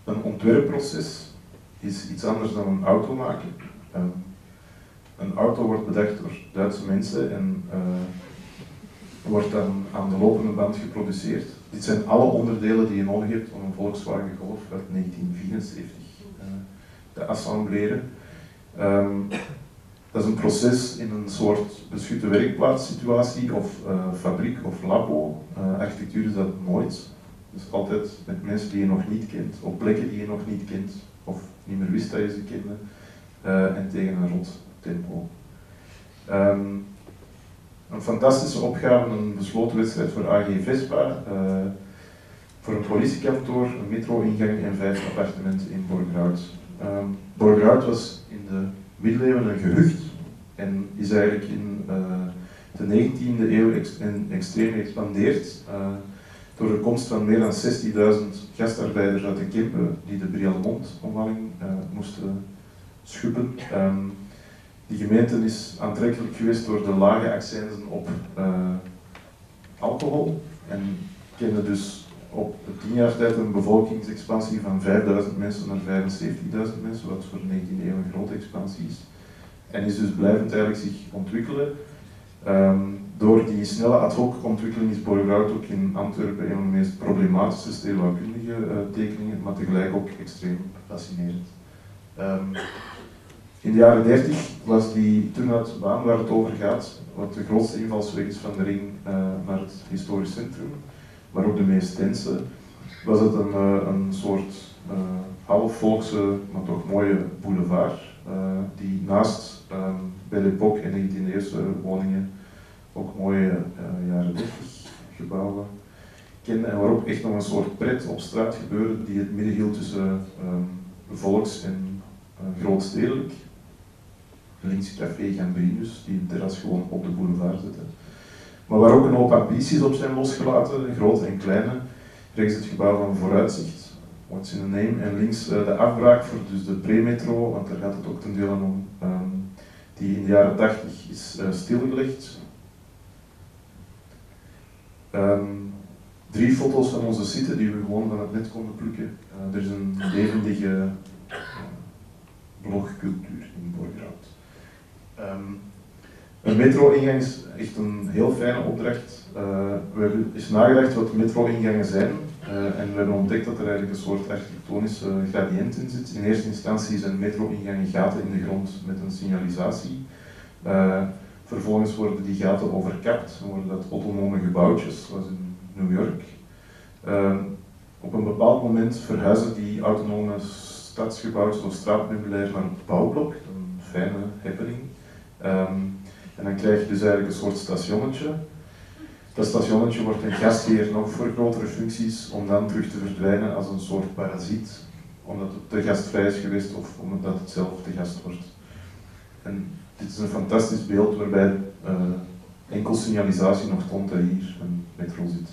een ontwerpproces is iets anders dan een auto maken. Um, een auto wordt bedacht door Duitse mensen en uh, wordt dan aan de lopende band geproduceerd. Dit zijn alle onderdelen die je nodig hebt om een Volkswagen Golf uit 1974 uh, te assembleren. Um, dat is een proces in een soort beschutte werkplaatssituatie of uh, fabriek of labo. Architectuur is dat nooit. Dus altijd met mensen die je nog niet kent, op plekken die je nog niet kent of niet meer wist dat je ze kende en tegen een rot tempo. Um, een fantastische opgave, een besloten wedstrijd voor AG Vespa, voor een politiekantoor, een metro-ingang en vijf appartementen in Borgerhout. Um, Borgerhout was in de middeleeuwen een gehucht en is eigenlijk in uh, de 19e eeuw ex extreem geëxpandeerd uh, door de komst van meer dan 60.000 gastarbeiders uit de Kempen die de Brialmont-omwalling uh, moesten schuppen. Um, die gemeente is aantrekkelijk geweest door de lage accijnzen op alcohol en kende dus op tien jaar tijd een bevolkingsexpansie van 5000 mensen naar 75.000 mensen, wat voor de 19e eeuw een grote expansie is. En is dus blijvend eigenlijk zich ontwikkelen. Um, door die snelle ad hoc ontwikkeling is Borgerhout ook in Antwerpen een van de meest problematische stedenbouwkundige uh, tekeningen, maar tegelijk ook extreem fascinerend. Um, in de jaren 30 was die Turnhoutbaan waar het over gaat, wat de grootste invalsweg is van de ring uh, naar het historisch centrum maar ook de meest dense, was het een, uh, een soort uh, halfvolkse, maar toch mooie boulevard, die naast um, Belle Époque en de 19e woningen ook mooie jaren 30 gebouwen kende en waarop echt nog een soort pret op straat gebeurde die het midden hield tussen um, volks- en grootstedelijk. Links Café Gambrinus, die een terras gewoon op de boulevard zette maar waar ook een hoop ambities op zijn losgelaten, grote en kleine. Rechts het gebouw van Vooruitzicht, what's in the name, en links uh, de afbraak voor dus de premetro, want daar gaat het ook ten dele om, um, die in de jaren 80 is uh, stilgelegd. Um, drie foto's van onze site die we gewoon van het net konden plukken. Uh, er is een levendige blogcultuur in Borgerhout. Um, een metro-ingang is echt een heel fijne opdracht. We hebben eens nagedacht wat metro-ingangen zijn uh, en we hebben ontdekt dat er eigenlijk een soort architectonische gradient in zit. In eerste instantie zijn metro-ingangen gaten in de grond met een signalisatie. Uh, vervolgens worden die gaten overkapt en worden dat autonome gebouwtjes, zoals in New York. op een bepaald moment verhuizen die autonome stadsgebouwtjes of straatmeubilair naar het bouwblok, een fijne happening. Um, en dan krijg je dus eigenlijk een soort stationnetje. Dat stationnetje wordt een gastheer nog voor grotere functies, om dan terug te verdwijnen als een soort parasiet, omdat het te gastvrij is geweest of omdat het zelf te gast wordt. En dit is een fantastisch beeld waarbij uh, enkel signalisatie nog toont dat hier een metro zit.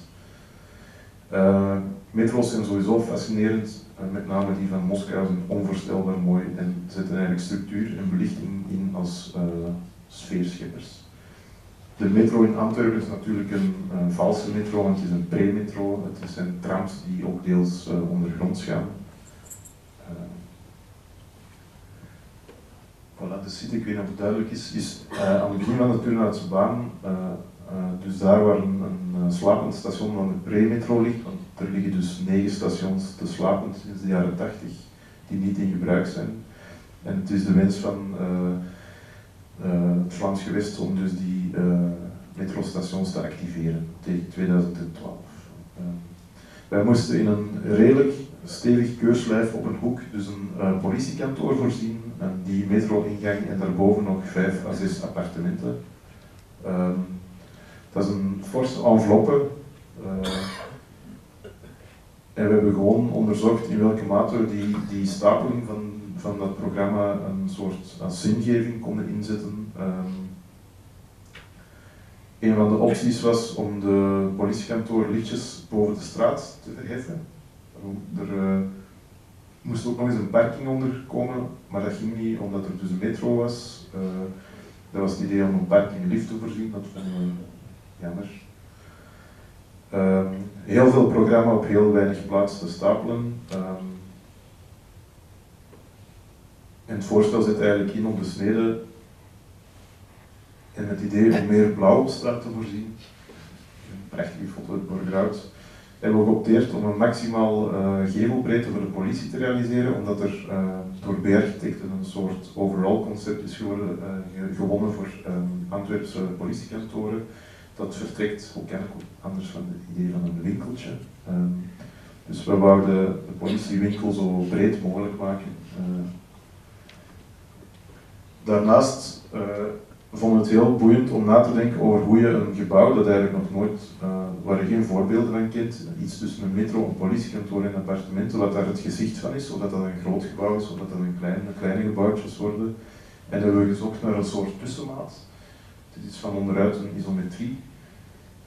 Uh, metro's zijn sowieso fascinerend, met name die van Moskou zijn onvoorstelbaar mooi en zetten eigenlijk structuur en belichting in als sfeerschippers. De metro in Antwerpen is natuurlijk een, valse metro, want het is een pre-metro. Het zijn trams die ook deels uh, ondergronds gaan. Uh, voilà, de site, ik weet niet of het duidelijk is, is uh, aan het begin van de Turnhoutse baan, dus daar waar een, slapend station van de pre-metro ligt, want er liggen dus negen stations te slapend sinds de jaren 80 die niet in gebruik zijn. En het is de wens van het Vlaams gewest om dus die metrostations te activeren tegen 2012. Uh, wij moesten in een redelijk stevig keurslijf op een hoek dus een politiekantoor voorzien, en die metro-ingang en daarboven nog vijf à zes appartementen. Dat is een forse enveloppe. en we hebben gewoon onderzocht in welke mate die, die stapeling van, van dat programma een soort als zingeving konden inzetten. Um, een van de opties was om de politiekantoor lichtjes boven de straat te verheffen. Er uh, moest ook nog eens een parking onder komen, maar dat ging niet omdat er dus een metro was. Uh, dat was het idee om een parking lift te voorzien, dat vonden we jammer. Um, heel veel programma op heel weinig plaats te stapelen. En het voorstel zit eigenlijk in om de snede en het idee om meer blauw op straat te voorzien, een prachtige foto uit hebben we geopteerd om een maximaal uh, gevelbreedte voor de politie te realiseren, omdat er uh, door B-architecten een soort overall concept is geworden, uh, gewonnen voor um, Antwerpse politiekantoren. Dat vertrekt, kan ik anders van het idee van een winkeltje. Um, dus we wouden de politiewinkel zo breed mogelijk maken. daarnaast we vonden het heel boeiend om na te denken over hoe je een gebouw dat eigenlijk nog nooit, uh, waar je geen voorbeelden van kent, iets tussen een metro, een politiekantoor en een appartement, zodat daar het gezicht van is, zodat dat een groot gebouw is, zodat dat een klein, kleine gebouwtjes worden. En hebben we gezocht naar een soort tussenmaat. Dit is van onderuit een isometrie.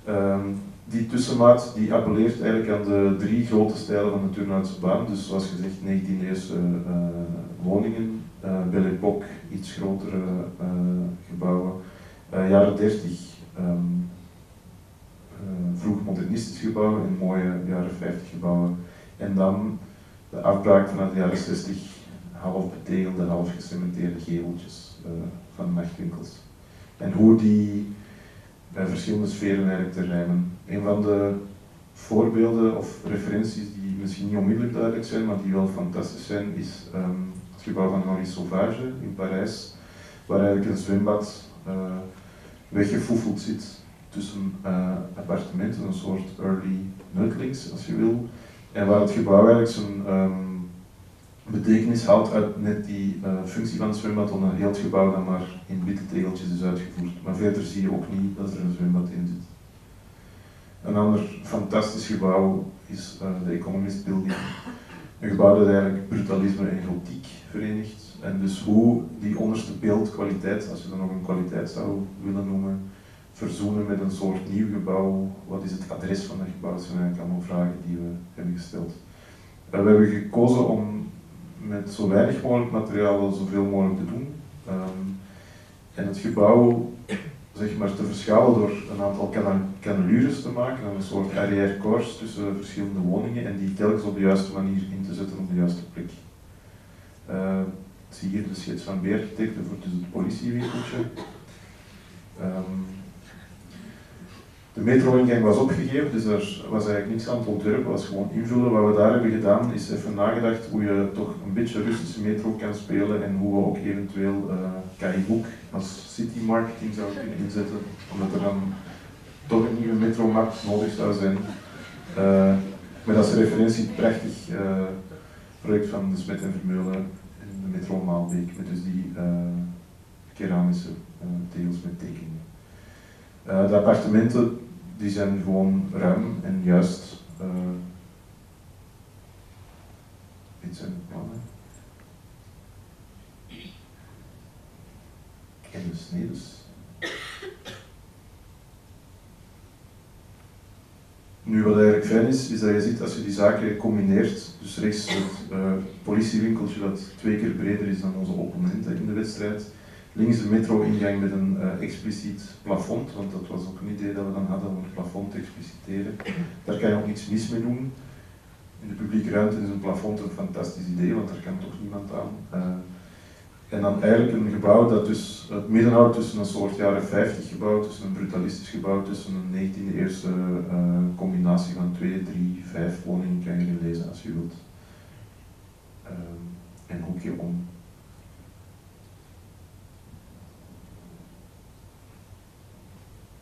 Um, die tussenmaat die appelleert eigenlijk aan de drie grote stijlen van de Turnhoutse baan. Dus zoals gezegd, 19e-eeuwse uh, woningen, uh, Belle Époque, iets grotere uh, gebouwen, jaren 30 um, vroeg modernistisch gebouwen en mooie jaren 50 gebouwen. En dan de afbraak vanuit de jaren 60, half betegelde, half gecementeerde geveltjes van nachtwinkels. En hoe die bij verschillende sferen eigenlijk te rijmen. Een van de voorbeelden of referenties die misschien niet onmiddellijk duidelijk zijn, maar die wel fantastisch zijn, is um, het gebouw van Henri Sauvage in Parijs, waar eigenlijk een zwembad uh, weggefoefeld zit tussen uh, appartementen, een soort early nutlings als je wil, en waar het gebouw eigenlijk zijn um, betekenis haalt uit net die uh, functie van het zwembad, omdat heel het gebouw dan maar in witte tegeltjes is uitgevoerd. Maar verder zie je ook niet dat er een zwembad in zit. Een ander fantastisch gebouw is uh, de Economist Building. Een gebouw dat eigenlijk brutalisme en gotiek verenigt. En dus hoe die onderste beeldkwaliteit, als je dat nog een kwaliteit zou willen noemen, verzoenen met een soort nieuw gebouw. Wat is het adres van dat gebouw? Dat zijn eigenlijk allemaal vragen die we hebben gesteld. Uh, we hebben gekozen om met zo weinig mogelijk materiaal zoveel mogelijk te doen. Um, en het gebouw zeg maar, te verschalen door een aantal cannelures te maken, een soort arrière corps tussen verschillende woningen en die telkens op de juiste manier in te zetten op de juiste plek. Uh, zie hier de schets van B-architecten voor het politiewinkeltje. Um, de metro-ingang was opgegeven, dus er was eigenlijk niks aan het ontwerpen, was gewoon invullen. Wat we daar hebben gedaan is even nagedacht hoe je toch een beetje Russische metro kan spelen en hoe we ook eventueel uh, eh, KI-boek als city marketing zouden kunnen inzetten, omdat er dan toch een nieuwe metro-map nodig zou zijn. Uh, met als referentie het prachtig uh, project van de Smet en Vermeulen in de metro Maalbeek, met dus die keramische tegels met tekeningen. de appartementen die zijn gewoon ruim en juist. Uh, dit zijn de plannen. En snedes. Nu, wat eigenlijk fijn is, is dat je ziet als je die zaken combineert, dus rechts het uh, politiewinkeltje dat twee keer breder is dan onze opponenten in de wedstrijd, links de metro-ingang met een uh, expliciet plafond, want dat was ook een idee dat we dan hadden om het plafond te expliciteren. Daar kan je ook niets mis mee doen. In de publieke ruimte is een plafond een fantastisch idee, want daar kan toch niemand aan. Uh, en dan eigenlijk een gebouw dat dus het midden houdt tussen een soort jaren 50 gebouw, tussen een brutalistisch gebouw, tussen een 19e eerste uh, combinatie van 2, 3, 5 woningen kan je lezen als je wilt. Uh, en hoekje om.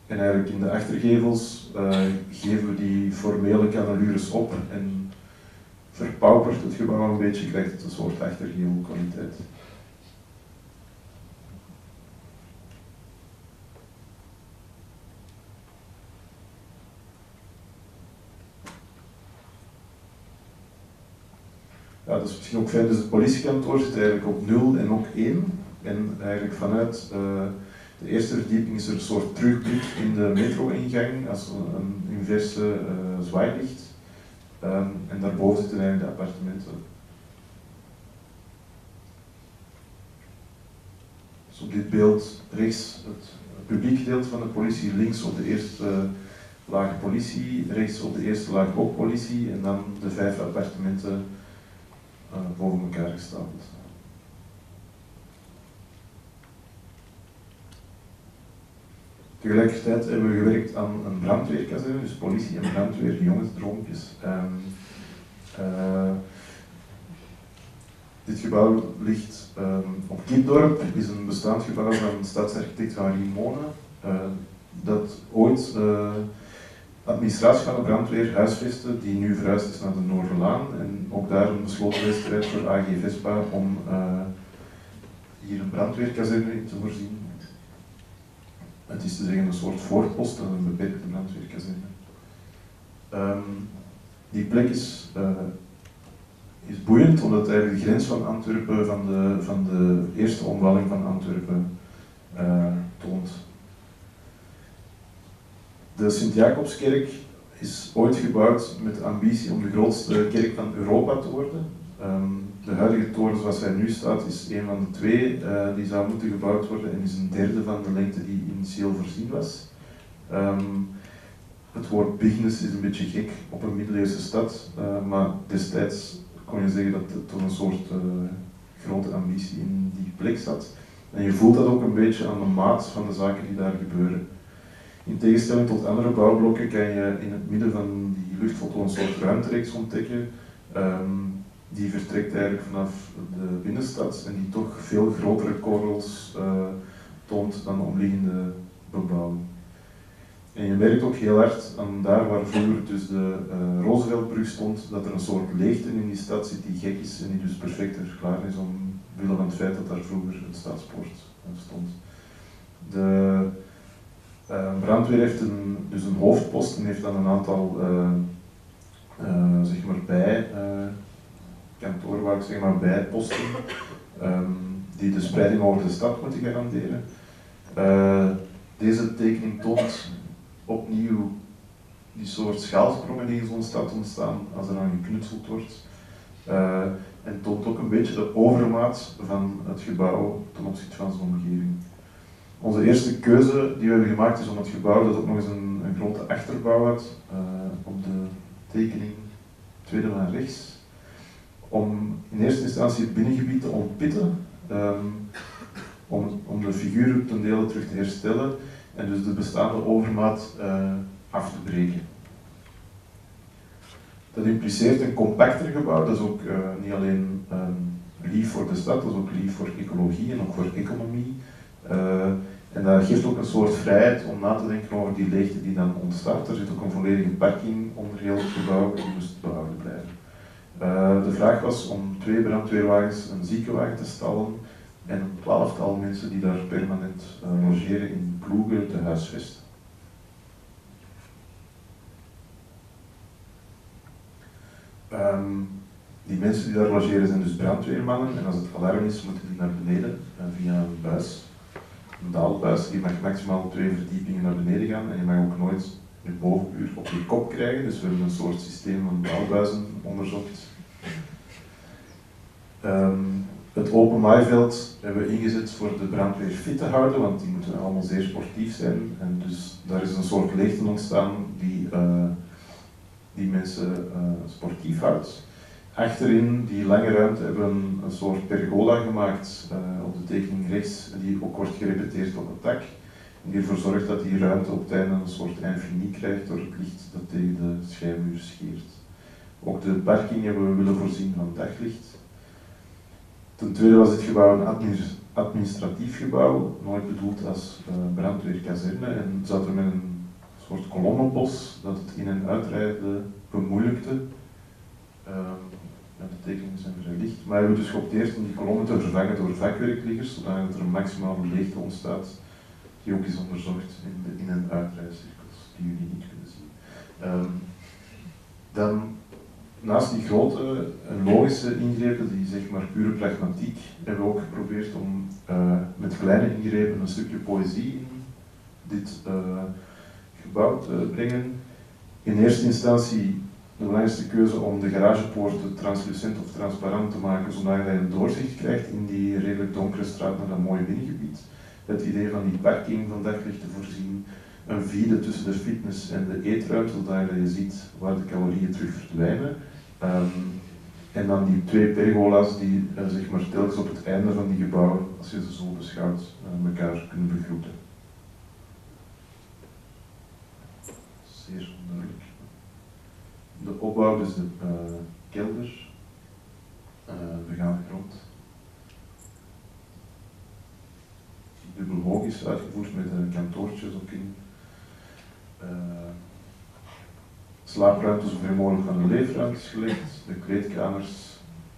En eigenlijk in de achtergevels uh, geven we die formele cannelures op en verpaupert het gebouw een beetje, krijgt het een soort achtergevelkwaliteit. ja, dat is misschien ook fijn, dus het politiekantoor zit eigenlijk op 0 en ook 1. En eigenlijk vanuit uh, de eerste verdieping is er een soort terugblik in de metro-ingang als een, inverse uh, zwaailicht. Um, en daarboven zitten eigenlijk de appartementen. Dus op dit beeld rechts het publiek gedeelte van de politie, links op de eerste laag politie, rechts op de eerste laag ook politie en dan de vijf appartementen uh, boven elkaar gestapeld. Tegelijkertijd hebben we gewerkt aan een brandweerkazerne, dus politie en brandweer, jongensdroompjes. Um, uh, dit gebouw ligt um, op Kiepdorp, is een bestaand gebouw van stadsarchitect Henri Mone, uh, dat ooit uh, administratie van de brandweer huisvesten, die nu verhuisd is naar de Noorderlaan. En ook daar een besloten wedstrijd voor AG Vespa om hier een brandweerkazerne in te voorzien. Het is te zeggen een soort voorpost en een beperkte brandweerkazerne. Um, die plek is, uh, is boeiend omdat hij de grens van Antwerpen, van de, van de eerste omwalling van Antwerpen, uh, toont. De Sint-Jacobskerk is ooit gebouwd met de ambitie om de grootste kerk van Europa te worden. Um, de huidige toren zoals hij nu staat is een van de twee uh, die zou moeten gebouwd worden en is een derde van de lengte die initieel voorzien was. Um, het woord business is een beetje gek op een middeleeuwse stad, uh, maar destijds kon je zeggen dat er toch een soort uh, grote ambitie in die plek zat. En je voelt dat ook een beetje aan de maat van de zaken die daar gebeuren. In tegenstelling tot andere bouwblokken kan je in het midden van die luchtfoto een soort ruimtereeks ontdekken. Um, die vertrekt eigenlijk vanaf de binnenstad en die toch veel grotere korrels uh, toont dan de omliggende bebouwing. En je merkt ook heel hard aan daar waar vroeger dus de uh, Rooseveltbrug stond, dat er een soort leegte in die stad zit die gek is en die dus perfect te verklaren is omwille van het feit dat daar vroeger het staatspoort stond. De brandweer heeft een, dus een hoofdpost en heeft dan een aantal zeg maar bij kantoor, waar ik zeg maar bijposten, um, die de spreiding over de stad moeten garanderen. deze tekening toont opnieuw die soort schaalsprongen die in zo'n stad ontstaan als er aan geknutseld wordt. en toont ook een beetje de overmaat van het gebouw ten opzichte van zijn omgeving. Onze eerste keuze die we hebben gemaakt is om het gebouw dat ook nog eens een, grote achterbouw had, uh, op de tekening tweede van rechts, om in eerste instantie het binnengebied te ontpitten, um, om, om de figuren ten dele terug te herstellen en dus de bestaande overmaat uh, af te breken. Dat impliceert een compacter gebouw, dat is ook uh, niet alleen um, lief voor de stad, dat is ook lief voor ecologie en ook voor economie. Uh, en dat geeft ook een soort vrijheid om na te denken over die leegte die dan ontstaat. Er zit ook een volledige parking onder heel het gebouw die moest behouden. Uh, de vraag was om twee brandweerwagens, een ziekenwagen te stallen en een twaalftal mensen die daar permanent uh, logeren in ploegen te huisvesten. Um, die mensen die daar logeren zijn dus brandweermannen en als het alarm is moeten die naar beneden uh, via een buis een daalbuis, je mag maximaal twee verdiepingen naar beneden gaan en je mag ook nooit je bovenuur op je kop krijgen. Dus we hebben een soort systeem van daalbuizen onderzocht. Um, het open maaiveld hebben we ingezet voor de brandweer fit te houden, want die moeten allemaal zeer sportief zijn. En dus daar is een soort leegte ontstaan die, uh, die mensen uh, sportief houdt. Achterin die lange ruimte hebben we een, soort pergola gemaakt uh, op de tekening rechts, die ook wordt gerepeteerd op het dak. Die ervoor zorgt dat die ruimte op het einde een soort infini krijgt door het licht dat tegen de schijnmuur scheert. Ook de parking hebben we willen voorzien van daglicht. Ten tweede was dit gebouw een administratief gebouw, nooit bedoeld als uh, brandweerkazerne. En zat er met een soort kolonnenbos dat het in- en uitrijden bemoeilijkte. Ja, de tekeningen zijn vrij licht, maar we hebben dus geopteerd om die kolommen te vervangen door vakwerkliggers, zodat er een maximale leegte ontstaat, die ook is onderzocht in de in- en uitrijcirkels, die jullie niet kunnen zien. Um, dan naast die grote en logische ingrepen, die zeg maar pure pragmatiek, hebben we ook geprobeerd om uh, met kleine ingrepen een stukje poëzie in dit uh, gebouw te brengen. In eerste instantie de belangrijkste keuze om de garagepoort translucent of transparant te maken, zodat je een doorzicht krijgt in die redelijk donkere straat naar dat mooie binnengebied. Het idee van die parking van daglicht te voorzien, een vide tussen de fitness en de eetruimte, zodat je ziet waar de calorieën terug verdwijnen. Um, en dan die twee pergola's die uh, zeg maar telkens op het einde van die gebouwen, als je ze zo beschouwt, uh, elkaar kunnen begroeten. Zeer onduidelijk. De opbouw, dus de uh, kelder, begane grond. Dubbel hoog is uitgevoerd met kantoortjes ook in slaapruimte zoveel mogelijk van de leefruimtes gelegd, de kleedkamers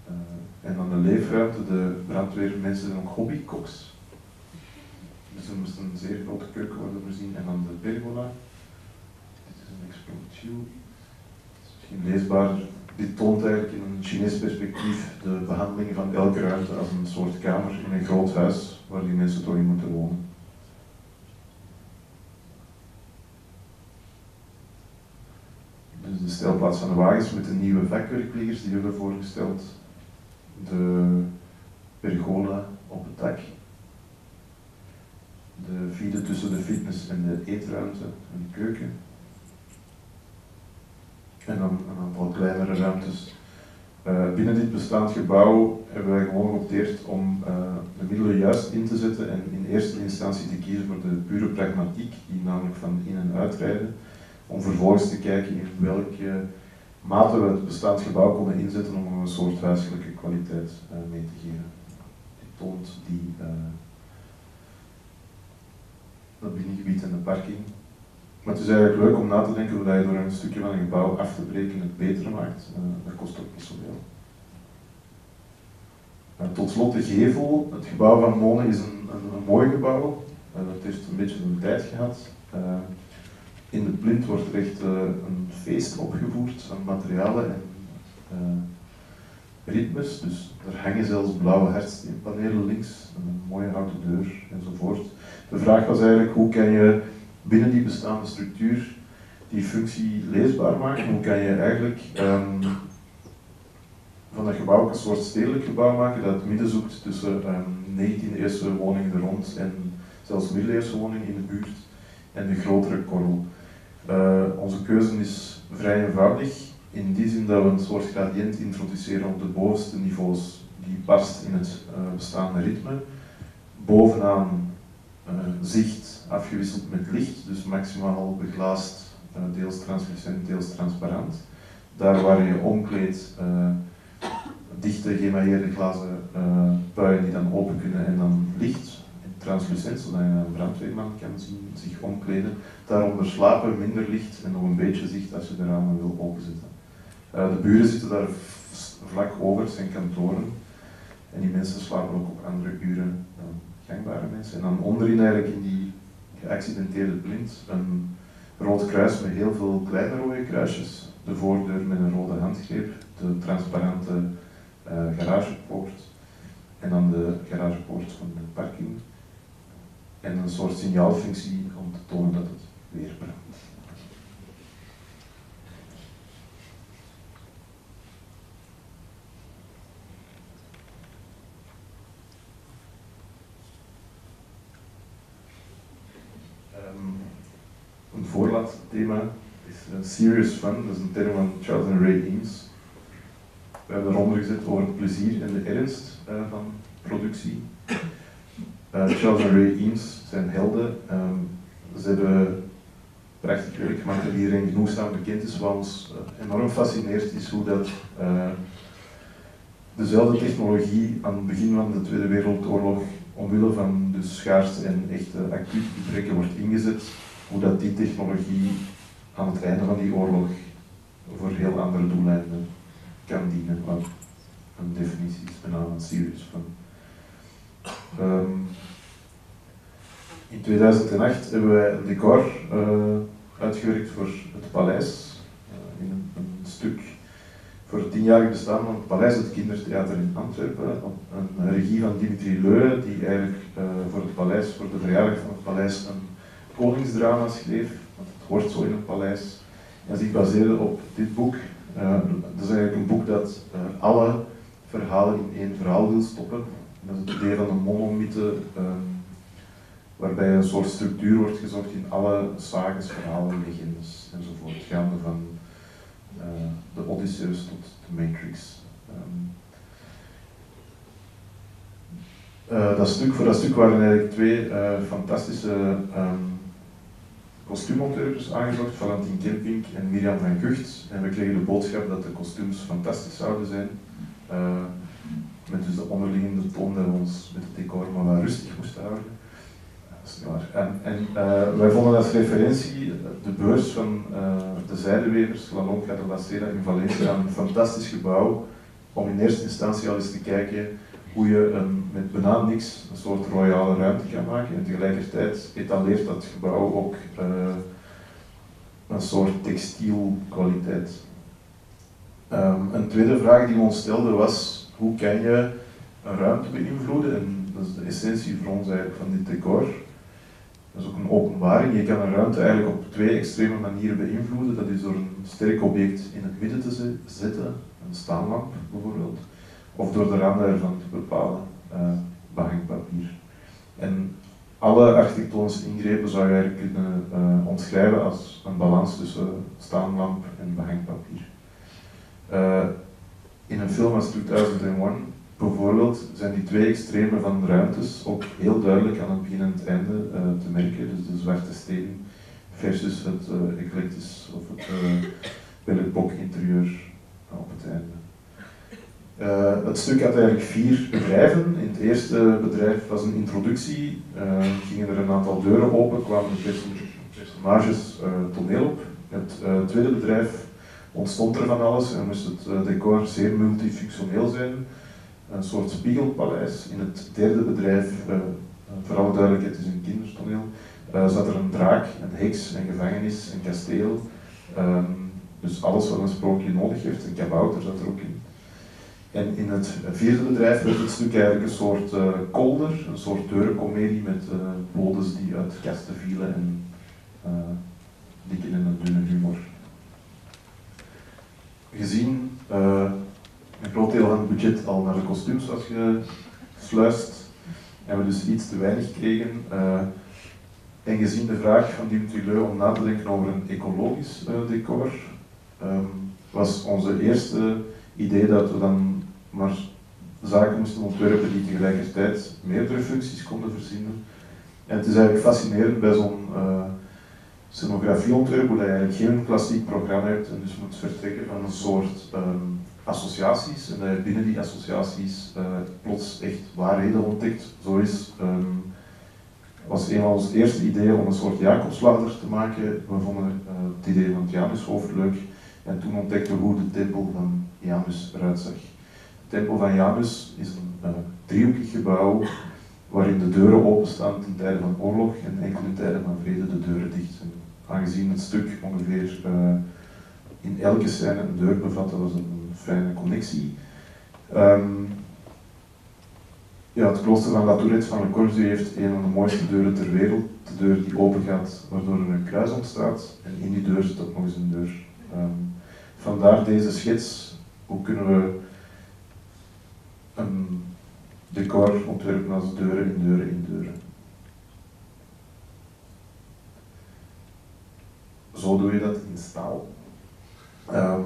uh, en dan de leefruimte. De brandweermensen zijn ook hobbykoks. Dus er moest een zeer grote keuken worden voorzien en dan de pergola. Dit is een explosie. Misschien leesbaar. Dit toont eigenlijk in een Chinees perspectief de behandeling van elke ruimte als een soort kamer in een groot huis waar die mensen toch in moeten wonen. Dus de stelplaats van de wagens met de nieuwe vakwerkliggers die hebben voorgesteld. De pergola op het dak. De vide tussen de fitness en de eetruimte en de keuken. En dan een aantal kleinere ruimtes. Uh, binnen dit bestaand gebouw hebben wij gewoon geopteerd om uh, de middelen juist in te zetten en in eerste instantie te kiezen voor de pure pragmatiek, die namelijk van in- en uitrijden om vervolgens te kijken in welke mate we het bestaand gebouw konden inzetten om een soort huiselijke kwaliteit uh, mee te geven. Die toont die, dat binnengebied en de parking. Maar het is eigenlijk leuk om na te denken hoe je door een stukje van een gebouw af te breken het beter maakt. Uh, dat kost ook niet zoveel. tot slot de gevel. Het gebouw van Monen is een, een, mooi gebouw. dat heeft een beetje een tijd gehad in de plint wordt er echt een feest opgevoerd van materialen en ritmes. Dus er hangen zelfs blauwe hertsteenpanelen links, een mooie houten deur enzovoort. De vraag was eigenlijk hoe kan je binnen die bestaande structuur die functie leesbaar maken? Hoe kan je eigenlijk um, van dat gebouw een soort stedelijk gebouw maken dat het midden zoekt tussen um, 19e eeuwse woningen er rond en zelfs middeleeuwse woningen in de buurt en de grotere korrel. Uh, onze keuze is vrij eenvoudig, in die zin dat we een soort gradient introduceren op de bovenste niveaus, die past in het uh, bestaande ritme. Bovenaan uh, zicht afgewisseld met licht, dus maximaal beglaasd, deels translucent, deels transparant. Daar waar je omkleedt, dichte gemailleerde glazen puien die dan open kunnen en dan licht translucent, zodat je een brandweerman kan zien zich omkleden. Daaronder slapen, minder licht en nog een beetje zicht als je de ramen wil openzetten. De buren zitten daar vlak over, zijn kantoren. En die mensen slapen ook op andere uren dan gangbare mensen. En dan onderin eigenlijk in die geaccidenteerde blind een rood kruis met heel veel kleine rode kruisjes. De voordeur met een rode handgreep, de transparante uh, garagepoort en dan de garagepoort van de parking en een soort signaalfunctie om te tonen dat het weer brandt. Thema is uh, serious fun, dat is een term van Charles and Ray Eames. We hebben eronder gezet over het plezier en de ernst uh, van productie. Uh, Charles en Ray Eames zijn helden. Um, ze hebben prachtig werk gemaakt dat iedereen genoegzaam bekend is. Wat ons enorm fascineert is hoe dat dezelfde technologie aan het begin van de Tweede Wereldoorlog omwille van de schaarste en echte acute gebrekken wordt ingezet, hoe dat die technologie aan het einde van die oorlog voor heel andere doeleinden kan dienen, wat een definitie is een serious van. Um, in 2008 hebben wij een decor uh, uitgewerkt voor het paleis, uh, in een, stuk voor het tienjarige bestaan van het Paleis het Kindertheater in Antwerpen, een regie van Dimitri Leu, die eigenlijk uh, voor het paleis, voor de verjaardag van het paleis, een koningsdrama schreef, want het hoort zo in het paleis, en zich baseerde op dit boek. Uh, dat is eigenlijk een boek dat uh, alle verhalen in één verhaal wil stoppen. Dat is het idee van een monomythe, waarbij een soort structuur wordt gezocht in alle sages, verhalen, legendes enzovoort, gaande van uh, de Odysseus tot de Matrix. Um, uh, dat stuk, voor dat stuk waren eigenlijk twee fantastische kostuumontwerpers aangezocht, Valentin Kempink en Mirjam van Gucht. En we kregen de boodschap dat de kostuums fantastisch zouden zijn. met dus de onderliggende toon dat ons met het decor maar wel rustig moesten houden. En, en uh, wij vonden als referentie de beurs van uh, de zijdewevers, La Longa de la Sera in Valencia, een fantastisch gebouw om in eerste instantie al eens te kijken hoe je met bijna niks een soort royale ruimte kan maken. En tegelijkertijd etaleert dat gebouw ook uh, een soort textielkwaliteit. Um, een tweede vraag die we ons stelden was, hoe kan je een ruimte beïnvloeden? En dat is de essentie voor ons eigenlijk van dit decor. Dat is ook een openbaring. Je kan een ruimte eigenlijk op twee extreme manieren beïnvloeden. Dat is door een sterk object in het midden te zetten, een staanlamp bijvoorbeeld, of door de randen ervan te bepalen, behangpapier. En alle architectonische ingrepen zou je eigenlijk kunnen uh, omschrijven als een balans tussen staanlamp en behangpapier. Uh, in een film als 2001 bijvoorbeeld zijn die twee extremen van ruimtes ook heel duidelijk aan het begin en het einde uh, te merken. Dus de zwarte steen versus het eclectisch of het uh, interieur op het einde. Het stuk had eigenlijk vier bedrijven. In het eerste bedrijf was een introductie, uh, gingen er een aantal deuren open, kwamen de personages uh, toneel op. Het tweede bedrijf ontstond er van alles en moest het decor zeer multifunctioneel zijn een soort spiegelpaleis. In het derde bedrijf, voor alle duidelijkheid, het is een kinderstoneel, uh, zat er een draak, een heks, een gevangenis, een kasteel. Um, dus alles wat een sprookje nodig heeft, een kabouter zat er ook in. En in het vierde bedrijf werd het stuk eigenlijk een soort uh, kolder, een soort deurencomedie met uh, bodes die uit kasten vielen en uh, dikke en een dunne humor. Gezien een groot deel van het budget al naar de kostuums was gesluist en we dus iets te weinig kregen. En gezien de vraag van Dimitri Leu om na te denken over een ecologisch decor, um, was onze eerste idee dat we dan maar zaken moesten ontwerpen die tegelijkertijd meerdere functies konden verzinnen. En het is eigenlijk fascinerend bij zo'n uh, scenografieontwerp, hoe je eigenlijk geen klassiek programma hebt en dus moet vertrekken van een soort um, associaties en dat je binnen die associaties uh, plots echt waarheden ontdekt. Zo is, um, was een van onze eerste ideeën om een soort Jacobsladder te maken. We vonden uh, het idee van het Janushoofd leuk en toen ontdekten we hoe de tempel van Janus eruit zag. Tempel van Janus is een driehoekig gebouw waarin de deuren openstaan ten tijde van oorlog en enkele tijden van vrede de deuren dicht zijn. Aangezien het stuk ongeveer in elke scène een deur bevat, dat was een fijne connectie. Um, ja, het klooster van La Tourette van Le Corbusier heeft een van de mooiste deuren ter wereld. De deur die open gaat, waardoor er een kruis ontstaat. En in die deur zit ook nog eens een deur. Um, vandaar deze schets. Hoe kunnen we een decor ontwerpen als deuren in deuren in deuren. zo doe je dat in staal. Ehm,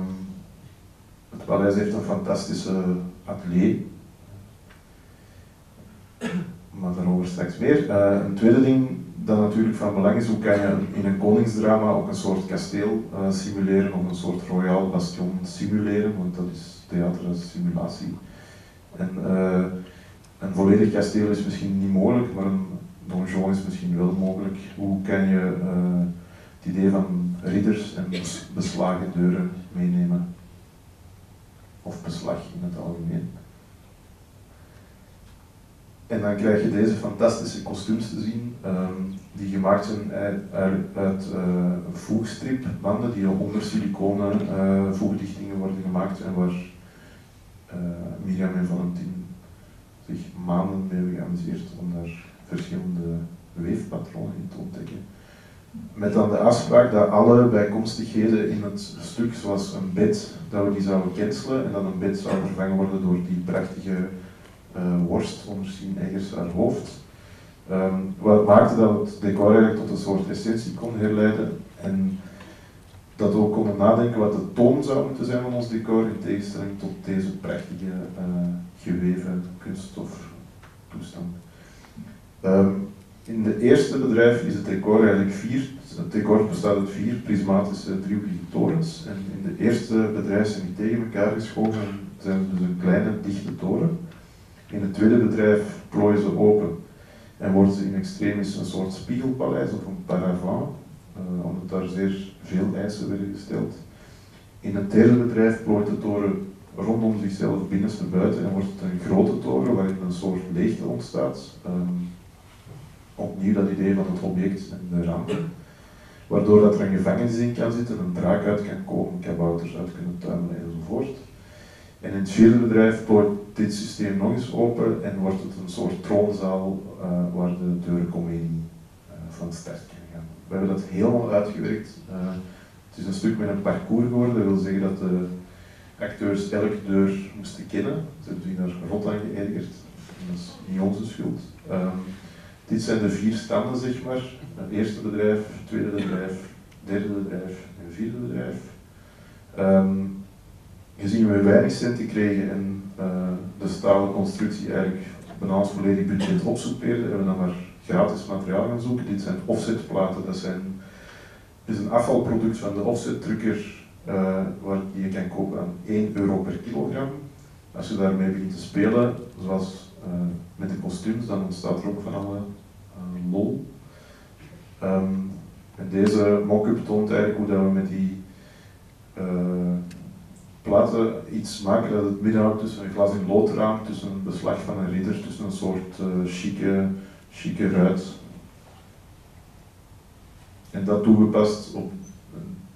het paleis heeft een fantastische atelier. Maar daarover straks meer. Uh, een tweede ding dat natuurlijk van belang is, hoe kan je in een koningsdrama ook een soort kasteel uh, simuleren of een soort royaal bastion simuleren, want dat is theater simulatie. En uh, een volledig kasteel is misschien niet mogelijk, maar een donjon is misschien wel mogelijk. Hoe kan je het idee van ridders en beslagen deuren meenemen? Of beslag in het algemeen. En dan krijg je deze fantastische kostuums te zien, um, die gemaakt zijn uit, uh, voegstripbanden die onder siliconen uh, voegdichtingen worden gemaakt en waar uh, Miriam en Valentin zich maanden mee geamuseerd om daar verschillende weefpatronen in te ontdekken. Met dan de afspraak dat alle bijkomstigheden in het stuk, zoals een bed, dat we die zouden cancelen en dat een bed zou vervangen worden door die prachtige uh, worst onder Sien Eggers haar hoofd. Um, wat maakte dat het decor eigenlijk tot een soort essentie kon herleiden en dat we ook konden nadenken wat de toon zou moeten zijn van ons decor in tegenstelling tot deze prachtige uh, geweven kunststoftoestand. Um, in de eerste bedrijf is het decor eigenlijk vier, het decor bestaat uit vier prismatische driehoekige torens en in de eerste bedrijf zijn die tegen elkaar geschoven en zijn dus een kleine dichte toren. In het tweede bedrijf plooien ze open en worden ze in extremis een soort spiegelpaleis of een paravent, uh, omdat daar zeer veel eisen werden gesteld. In het derde bedrijf plooit de toren rondom zichzelf binnenste buiten en wordt het een grote toren waarin een soort leegte ontstaat. Um, opnieuw dat idee van het object en de ramp, waardoor dat er een gevangenis in kan zitten, een draak uit kan komen, kabouters uit kunnen tuimelen enzovoort. En in het vierde bedrijf plooit dit systeem nog eens open en wordt het een soort troonzaal uh, waar de deurencomedie uh, van start. We hebben dat helemaal uitgewerkt. Uh, het is een stuk met een parcours geworden, dat wil zeggen dat de acteurs elke deur moesten kennen. Ze hebben daar rot aan geërgerd. Dat is niet onze schuld. Um, dit zijn de vier standen, zeg maar. Het eerste bedrijf, tweede bedrijf, derde bedrijf en vierde bedrijf. Um, gezien we weinig centen kregen en uh, de stalen constructie eigenlijk bijna ons volledig budget opsoepeerde, hebben we dan maar gratis materiaal gaan zoeken. Dit zijn offsetplaten, dat zijn, is een afvalproduct van de offsetdrukker uh, waar je kan kopen aan 1 euro per kilogram. Als je daarmee begint te spelen, zoals uh, met de kostuums, dan ontstaat er ook van alle uh, lol. Um, en deze mock-up toont eigenlijk hoe dat we met die platen iets maken dat het middenhoudt tussen een glas in loodraam, tussen een beslag van een ridder, tussen een soort chique, chique ruit. En dat toegepast op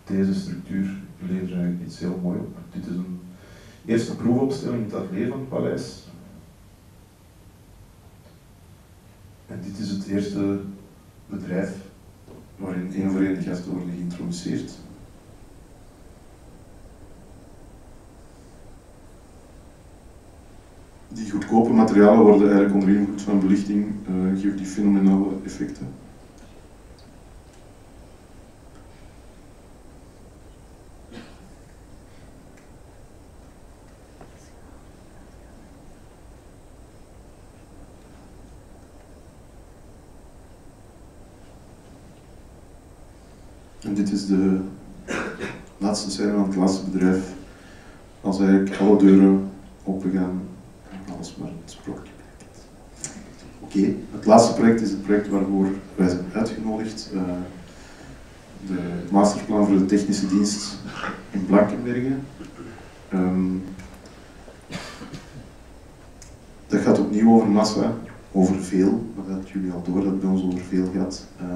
deze structuur levert eigenlijk iets heel moois op. Dit is een eerste proefopstelling in het van het paleis. En dit is het eerste bedrijf waarin één voor één gasten worden geïntroduceerd. Die goedkope materialen worden eigenlijk onder invloed van belichting, uh, geven die fenomenale effecten. En dit is de laatste scène van het laatste bedrijf. Als eigenlijk alle deuren opengaan alles maar een sprookje Oké, het laatste project is het project waarvoor wij zijn uitgenodigd. Uh, de masterplan voor de technische dienst in Blankenbergen. Um, dat gaat opnieuw over massa, over veel, dat jullie al door dat het bij ons over veel gaat. Uh,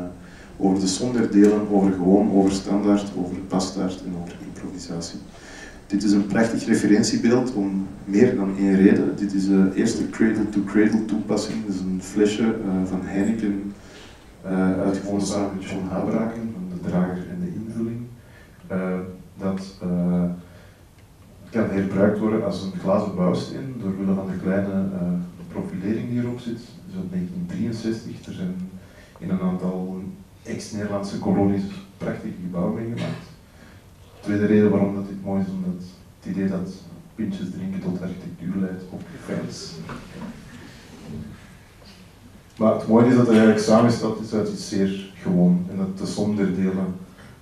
over de sonderdelen, over gewoon, over standaard, over bastaard en over improvisatie. Dit is een prachtig referentiebeeld om meer dan één reden. Dit is de eerste cradle-to-cradle toepassing. Dit is een flesje uh, van Heineken, uh, uitgevonden samen met John Habraken, de drager en de invulling. Dat kan hergebruikt worden als een glazen bouwsteen door middel van de kleine profilering die erop zit. Dus in 1963, er zijn in een aantal ex-Nederlandse kolonies prachtige gebouwen meegemaakt. De tweede reden waarom dat dit mooi is, omdat het idee dat pintjes drinken tot architectuur leidt op fans. Maar het mooie is dat er eigenlijk samengesteld is uit iets zeer gewoon en dat de som der delen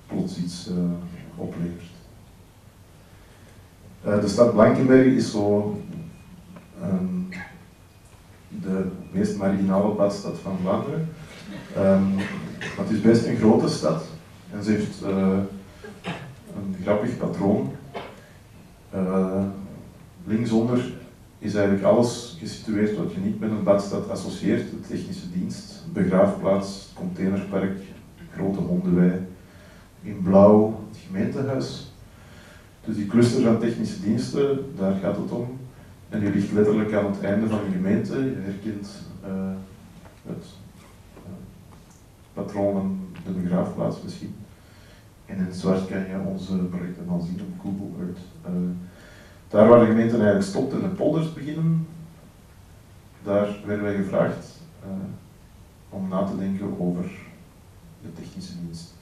plots iets uh, oplevert. Uh, de stad Blankenberg is zo um, de meest marginale badstad van Vlaanderen. Um, het is best een grote stad en ze heeft uh, een grappig patroon. Uh, linksonder is eigenlijk alles gesitueerd wat je niet met een badstad associeert. De technische dienst, begraafplaats, containerpark, grote hondenwei. In blauw het gemeentehuis. Dus die cluster van technische diensten, daar gaat het om. En die ligt letterlijk aan het einde van de gemeente. Je herkent uh, het uh, patroon van de begraafplaats misschien. En in zwart kan je onze projecten dan zien op Google Earth. Daar waar de gemeente eigenlijk stopt en de polders beginnen, daar werden wij gevraagd om na te denken over de technische dienst.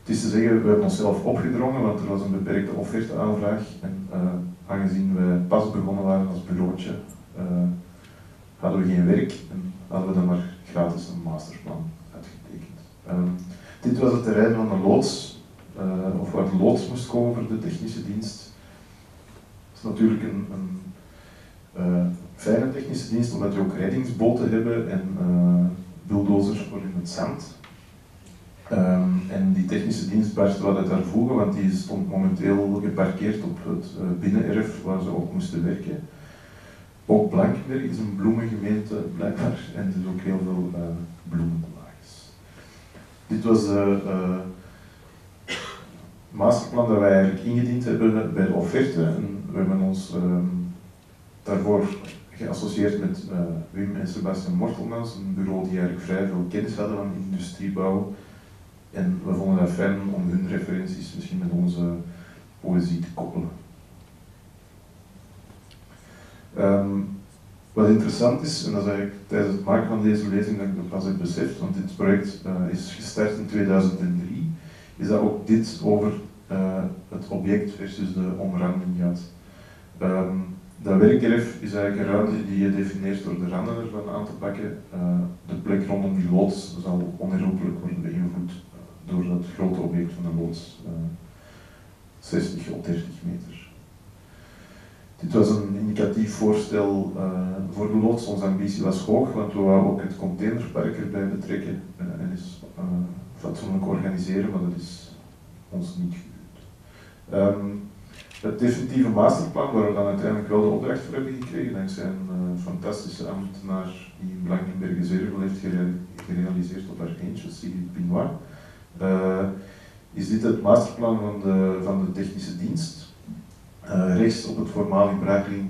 Het is te zeggen, we hebben onszelf opgedrongen, want er was een beperkte offerteaanvraag. En uh, aangezien we pas begonnen waren als bureautje, uh, hadden we geen werk en hadden we dan maar gratis een masterplan uitgetekend. Um, dit was het terrein van de loods, uh, of waar loods moest komen voor de technische dienst. Het is natuurlijk een, een fijne technische dienst, omdat je ook reddingsboten hebben en bulldozers voor in het zand. Um, en die technische dienst barstte wat uit haar voegen, want die stond momenteel geparkeerd op het binnenerf waar ze ook moesten werken. Ook Blankenberg is een bloemengemeente blijkbaar en er is ook heel veel bloemenlaagjes. Dit was masterplan dat wij eigenlijk ingediend hebben bij de offerte en we hebben ons um, daarvoor geassocieerd met Wim en Sebastian Mortelmans, een bureau die eigenlijk vrij veel kennis hadden van industriebouw en we vonden het fijn om hun referenties misschien met onze poëzie te koppelen. Um, wat interessant is, en dat is eigenlijk tijdens het maken van deze lezing dat ik dat pas heb beseft, want dit project uh, is gestart in 2003, is dat ook dit over het object versus de omranding gaat. Um, dat werkerf is eigenlijk een ruimte die je definieert door de randen ervan aan te pakken. Uh, de plek rondom die loods zal onherroepelijk worden beïnvloed door dat grote object van de loods, uh, 60 op 30 meter. Dit was een indicatief voorstel uh, voor de loods. Onze ambitie was hoog, want we wouden ook het containerpark erbij betrekken en is uh, fatsoenlijk organiseren, maar dat is ons niet. Um, het definitieve masterplan, waar we dan uiteindelijk wel de opdracht voor hebben gekregen, dankzij een fantastische ambtenaar die in Blankenberge zeer veel heeft gerealiseerd op haar eentje, Sigrid Pinois. Uh, is dit het masterplan van de, van de technische dienst. Uh, rechts op het voormalig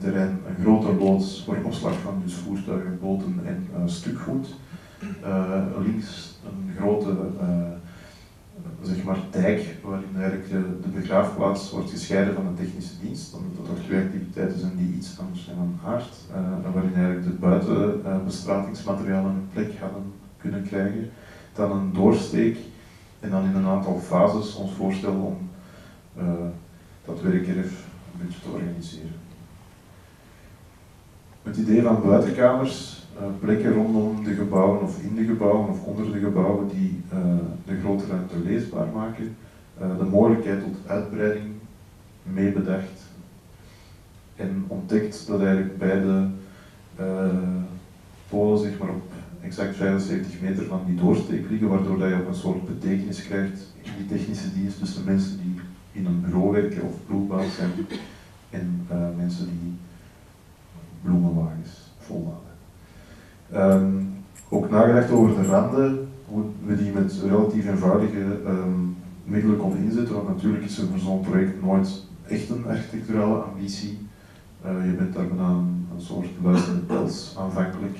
terrein een grote loods voor opslag van dus voertuigen, boten en stukgoed. links een grote zeg maar dijk waarin eigenlijk de, begraafplaats wordt gescheiden van de technische dienst, omdat dat toch twee activiteiten zijn die iets anders zijn dan aard, uh, waarin eigenlijk de buitenbestratingsmaterialen een plek hadden kunnen krijgen. Dan een doorsteek en dan in een aantal fases ons voorstel om uh, dat werkerf een beetje te organiseren. Het idee van buitenkamers, plekken rondom de gebouwen of in de gebouwen of onder de gebouwen die uh, de grote ruimte leesbaar maken, de mogelijkheid tot uitbreiding meebedacht en ontdekt dat eigenlijk beide polen zeg maar, op exact 75 meter van die doorsteek liggen, waardoor dat je ook een soort betekenis krijgt in die technische dienst tussen mensen die in een bureau werken of ploegbaas zijn en mensen die bloemenwagens. Um, ook nagedacht over de randen, hoe we die met relatief eenvoudige um, middelen konden inzetten, want natuurlijk is er voor zo'n project nooit echt een architecturale ambitie. Uh, je bent daar bijna een, soort luisterende aanvankelijk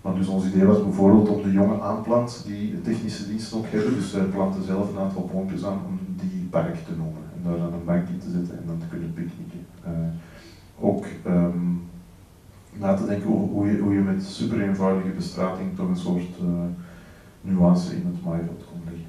maar dus ons idee was bijvoorbeeld om de jonge aanplant die technische dienst ook hebben, dus wij planten zelf een aantal boompjes aan om die park te noemen en daar dan een bank in te zetten en dan te kunnen picknicken. Uh, ook um, na te denken over hoe je, hoe je met super eenvoudige bestrating toch een soort uh, nuance in het maaiveld kon leggen.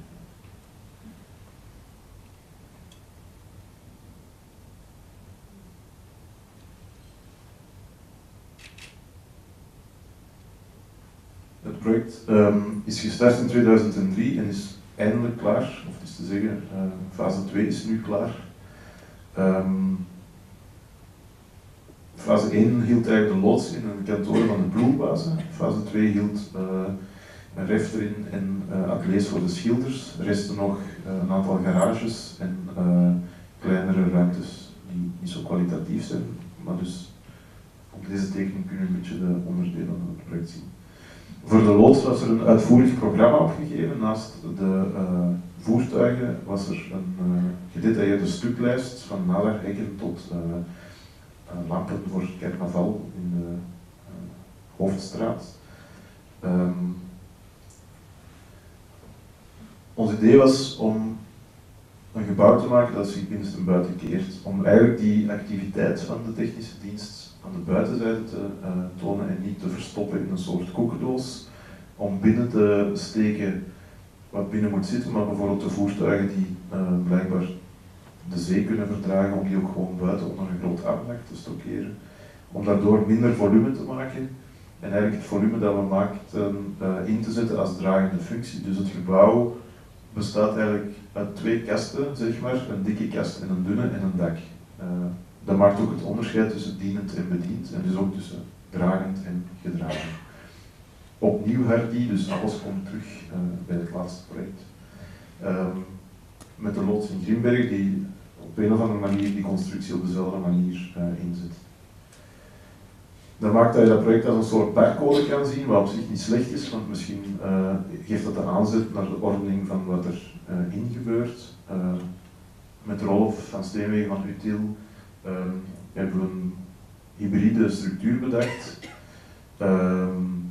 Het project ehm, is gestart in 2003 en is eindelijk klaar, of is te zeggen, eh, fase 2 is nu klaar. Ehm, fase 1 hield eigenlijk de loods in een kantoor van de ploegbazen. Fase 2 hield uh, een ref erin en uh, voor de schilders. Er resten nog een aantal garages en kleinere ruimtes die niet zo kwalitatief zijn, maar dus op deze tekening kun je een beetje de onderdelen van het project zien. Voor de loods was er een uitvoerig programma opgegeven. Naast de voertuigen was er een gedetailleerde stuklijst van naderhekken tot lampen voor carnaval in de hoofdstraat. Um, ons idee was om een gebouw te maken dat zich binnenste buiten keert. Om eigenlijk die activiteit van de technische dienst aan de buitenzijde te uh, tonen en niet te verstoppen in een soort koekendoos. Om binnen te steken wat binnen moet zitten, maar bijvoorbeeld de voertuigen die uh, blijkbaar de zee kunnen verdragen, om die ook gewoon buiten onder een groot aandak te stockeren. Om daardoor minder volume te maken en eigenlijk het volume dat we maakten uh, in te zetten als dragende functie. Dus het gebouw bestaat eigenlijk uit twee kasten, zeg maar, een dikke kast en een dunne en een dak. Uh, dat maakt ook het onderscheid tussen dienend en bediend en dus ook tussen dragend en gedragen. Opnieuw Hardy, dus alles komt terug uh, bij het laatste project. Um, met de loods in Grimberg die op een of andere manier die constructie op dezelfde manier uh, inzet. Dat maakt dat je dat project als een soort barcode kan zien, wat op zich niet slecht is, want misschien uh, geeft dat de aanzet naar de ordening van wat er in gebeurt. met Rolf van Steenwegen van Util um, hebben we een hybride structuur bedacht. Um,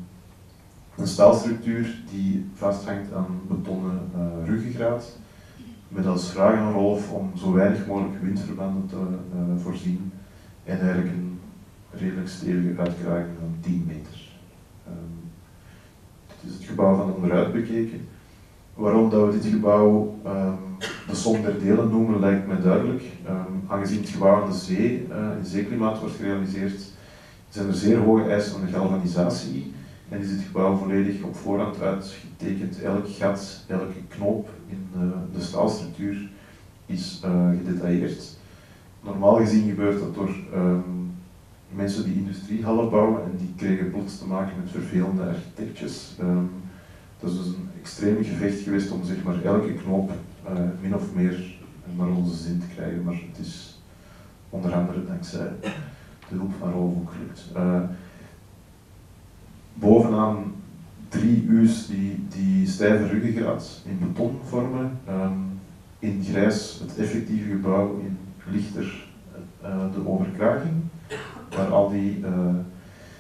een staalstructuur die vasthangt aan betonnen uh, ruggengraat, met als vraag aan Rolf om zo weinig mogelijk windverbanden te uh, voorzien en eigenlijk een redelijk stevige uitkraging van 10 meter. Um, dit is het gebouw van onderuit bekeken. Waarom dat we dit gebouw um, de som der delen noemen lijkt mij duidelijk. Um, aangezien het gebouw aan de zee, uh, in zeeklimaat wordt gerealiseerd, zijn er zeer hoge eisen aan de galvanisatie en is het gebouw volledig op voorhand uitgetekend. Elk gat, elke knoop in de, de staalstructuur is uh, gedetailleerd. Normaal gezien gebeurt dat door um, mensen die industriehallen bouwen en die kregen plots te maken met vervelende architectjes. Um, dat is dus een extreem gevecht geweest om zeg maar, elke knoop uh, min of meer naar onze zin te krijgen, maar het is onder andere dankzij de hulp van Rolf ook gelukt. Bovenaan drie U's die, die stijve ruggengraat in beton vormen, um, in grijs het effectieve gebouw, in lichter uh, de overkraging, waar al die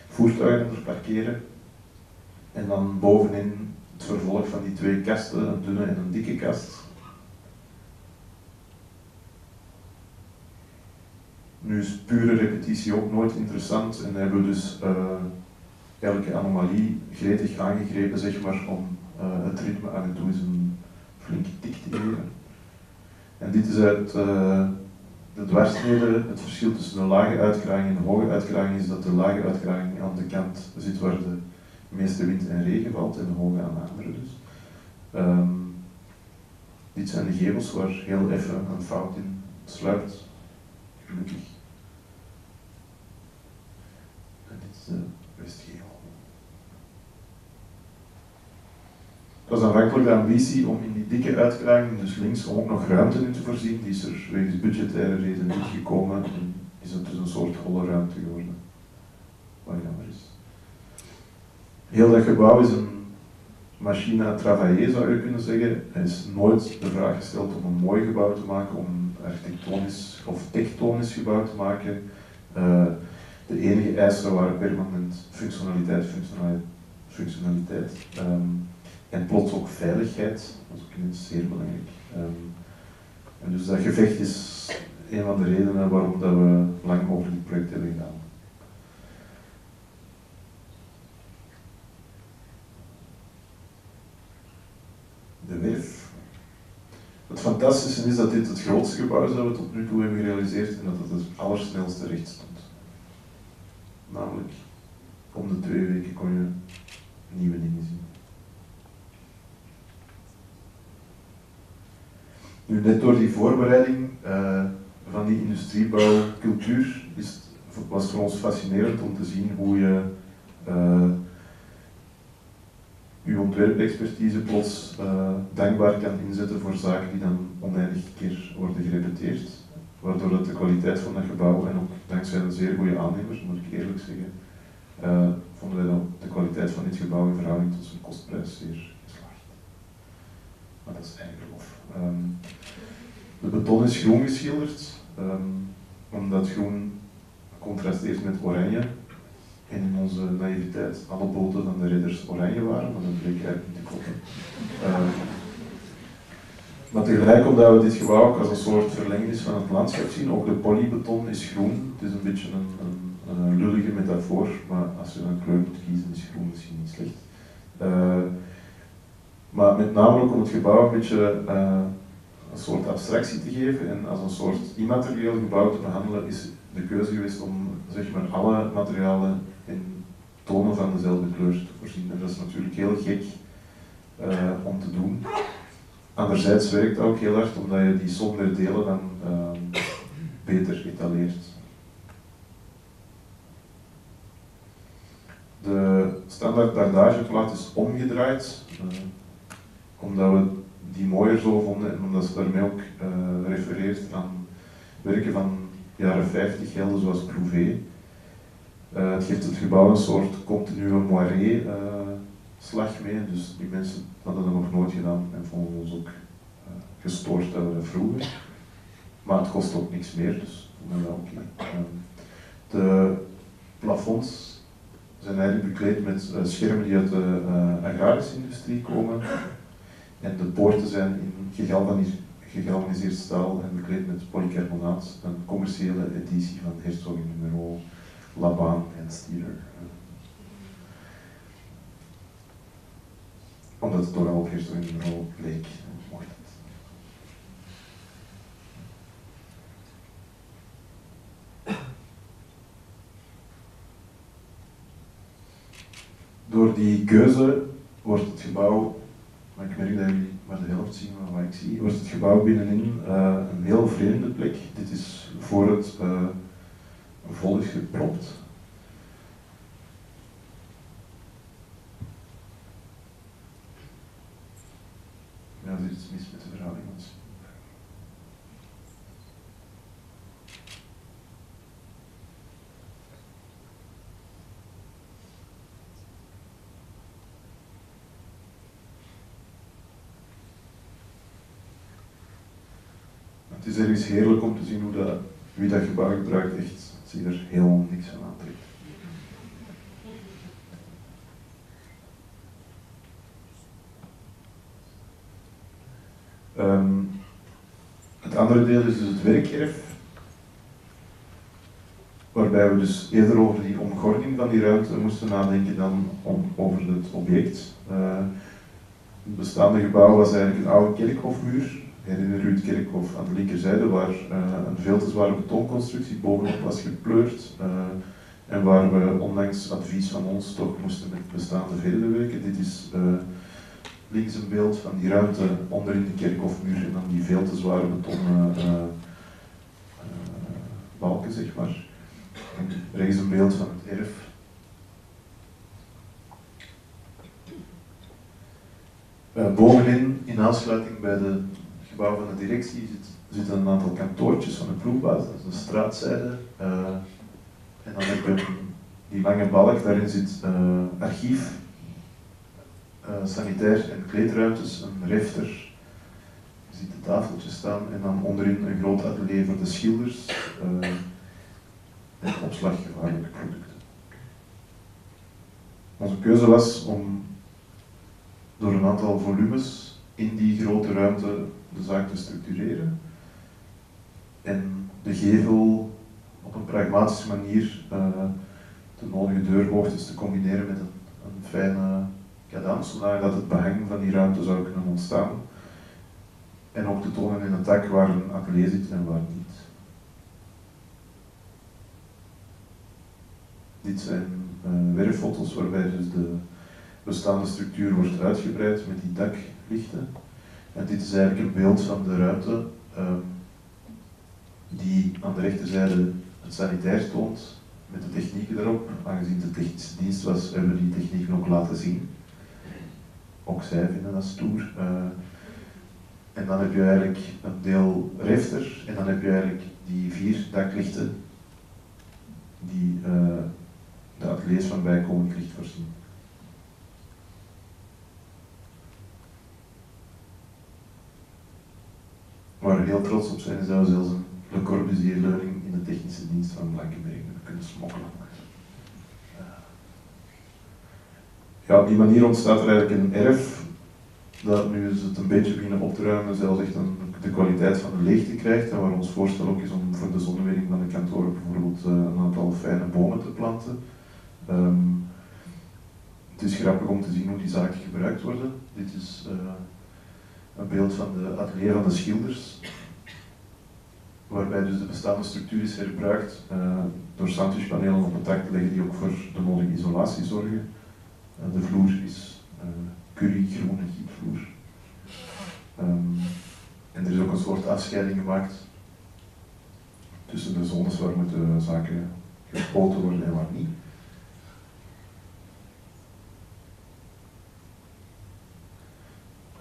voertuigen parkeren. En dan bovenin het vervolg van die twee kasten, een dunne en een dikke kast. Nu is pure repetitie ook nooit interessant en hebben we dus uh, elke anomalie gretig aangegrepen zeg maar, om uh, het ritme af en toe eens een flinke tik te geven. En dit is uit uh, de dwarsnede, het verschil tussen de lage uitkraging en de hoge uitkraging is dat de lage uitkraging aan de kant zit waar de meeste wind en regen valt en de hoge aan de andere dus. Um, dit zijn de gevels waar heel even een fout in sluipt, gelukkig. Dit is de Het was aanvankelijk de ambitie om in die dikke uitkraging, dus links, ook nog ruimte in te voorzien. Die is er wegens budgettaire reden niet gekomen en is het dus een soort holle ruimte geworden. Wat jammer is. Heel dat gebouw is een machine à travailler, zou je kunnen zeggen. Er is nooit de vraag gesteld om een mooi gebouw te maken, om een architectonisch of tektonisch gebouw te maken. Uh, de enige eisen waren permanent functionaliteit, functionaliteit, functionaliteit. Um, en plots ook veiligheid, dat is ook zeer belangrijk. Um, en dus dat gevecht is een van de redenen waarom dat we lang over dit project hebben gedaan. de werf. Het fantastische is dat dit het grootste gebouw is dat we tot nu toe hebben gerealiseerd en dat het het allersnelste recht stond. Namelijk, om de twee weken kon je nieuwe dingen zien. Nu, net door die voorbereiding uh, van die industriebouwcultuur is, was het voor ons fascinerend om te zien hoe je uh, je ontwerpexpertise plots uh, dankbaar kan inzetten voor zaken die dan oneindig keer worden gerepeteerd. Waardoor dat de kwaliteit van dat gebouw en ook dankzij de zeer goede aannemers, moet ik eerlijk zeggen, vonden wij dan de kwaliteit van dit gebouw in verhouding tot zijn kostprijs zeer geslaagd. Maar dat is eigenlijk of. Um, de beton is groen geschilderd, um, omdat groen contrasteert met oranje. En in onze naïviteit alle boten van de ridders oranje waren, maar dat bleek eigenlijk niet te kloppen. Uh, maar tegelijk omdat we dit gebouw als een soort verlenging van het landschap zien, ook de polybeton is groen. Het is een beetje een, een, lullige metafoor, maar als je een kleur moet kiezen is groen misschien niet slecht. Uh, maar met name ook om het gebouw een beetje uh, een soort abstractie te geven en als een soort immaterieel gebouw te behandelen, is de keuze geweest om zeg maar, alle materialen in tonen van dezelfde kleur te voorzien. En dat is natuurlijk heel gek uh, om te doen. Anderzijds werkt het ook heel hard omdat je die sombere delen dan uh, beter etaleert. De standaard bardageplaat is omgedraaid, omdat we die mooier zo vonden en omdat ze daarmee ook uh, refereert aan werken van jaren 50 gelden zoals Prouvé. Uh, het geeft het gebouw een soort continue moiré uh, slag mee, dus die mensen hadden dat nog nooit gedaan en vonden ons ook gestoord dat we dat. Maar het kost ook niks meer, dus vonden we dat oké. De plafonds zijn eigenlijk bekleed met schermen die uit de agrarische industrie komen en de poorten zijn in gegalvaniseerd staal en bekleed met polycarbonaat, een commerciële editie van Herzog nummer Laban en Steeler. Omdat het toch al Herzog nummer leek. Door die keuze wordt het gebouw maar ik merk dat jullie maar de helft zien van wat ik zie, wordt het gebouw binnenin uh, een heel vreemde plek. Dit is voor het uh, volledig gepropt. Ja, er is iets mis met de verhouding. het is heerlijk om te zien hoe dat, wie dat gebouw gebruikt echt zich er helemaal niks aan aantrekt. Um, het andere deel is dus het werkerf, waarbij we dus eerder over die omgording van die ruimte moesten nadenken dan om, over het object. Uh, het bestaande gebouw was eigenlijk een oude kerkhofmuur herinner u het kerkhof aan de linkerzijde, waar uh, een veel te zware betonconstructie bovenop was gepleurd. Uh, en waar we ondanks advies van ons toch moesten met bestaande verder werken. Dit is uh, links een beeld van die ruimte onderin de kerkhofmuur en dan die veel te zware betonnen balken, zeg maar. En rechts een beeld van het erf. bovenin, in aansluiting bij de gebouw van de directie zit, zitten een aantal kantoortjes van de proefbaas, dat is een straatzijde. Uh, en dan heb je die lange balk, daarin zit uh, archief, uh, sanitair en kleedruimtes, een refter, je ziet de tafeltjes staan en dan onderin een groot atelier voor de schilders en opslaggevaarlijke producten. Onze keuze was om door een aantal volumes in die grote ruimte de zaak te structureren en de gevel op een pragmatische manier uh, de nodige deurhoogtes te combineren met een, een fijne cadans, zodat het behang van die ruimte zou kunnen ontstaan. En ook te tonen in het dak waar een atelier zit en waar niet. Dit zijn uh, waarbij dus de bestaande structuur wordt uitgebreid met die daklichten. En dit is eigenlijk een beeld van de ruimte um, die aan de rechterzijde het sanitair toont met de technieken erop. Aangezien de technische dienst was, hebben we die technieken ook laten zien. Ook zij vinden dat stoer. Uh, en dan heb je eigenlijk een deel refter en dan heb je eigenlijk die vier daklichten die uh, de ateliers van bijkomend licht voorzien. Waar we heel trots op zijn, zou zelfs een Le in de technische dienst van Blankenberg kunnen smokkelen. Ja, op die manier ontstaat er eigenlijk een erf dat nu is het een beetje beginnen op te ruimen, zelfs echt een, de kwaliteit van de leegte krijgt. En waar ons voorstel ook is om voor de zonnewerking van de kantoren bijvoorbeeld uh, een aantal fijne bomen te planten. Um, het is grappig om te zien hoe die zaken gebruikt worden. Dit is uh, een beeld van de atelier van de schilders, waarbij dus de bestaande structuur is herbruikt uh, door sandwichpanelen op het dak te leggen die ook voor de nodige isolatie zorgen. de vloer is currygroene gietvloer. Um, en er is ook een soort afscheiding gemaakt tussen de zones waar moeten zaken gespoten worden en waar niet. Uh,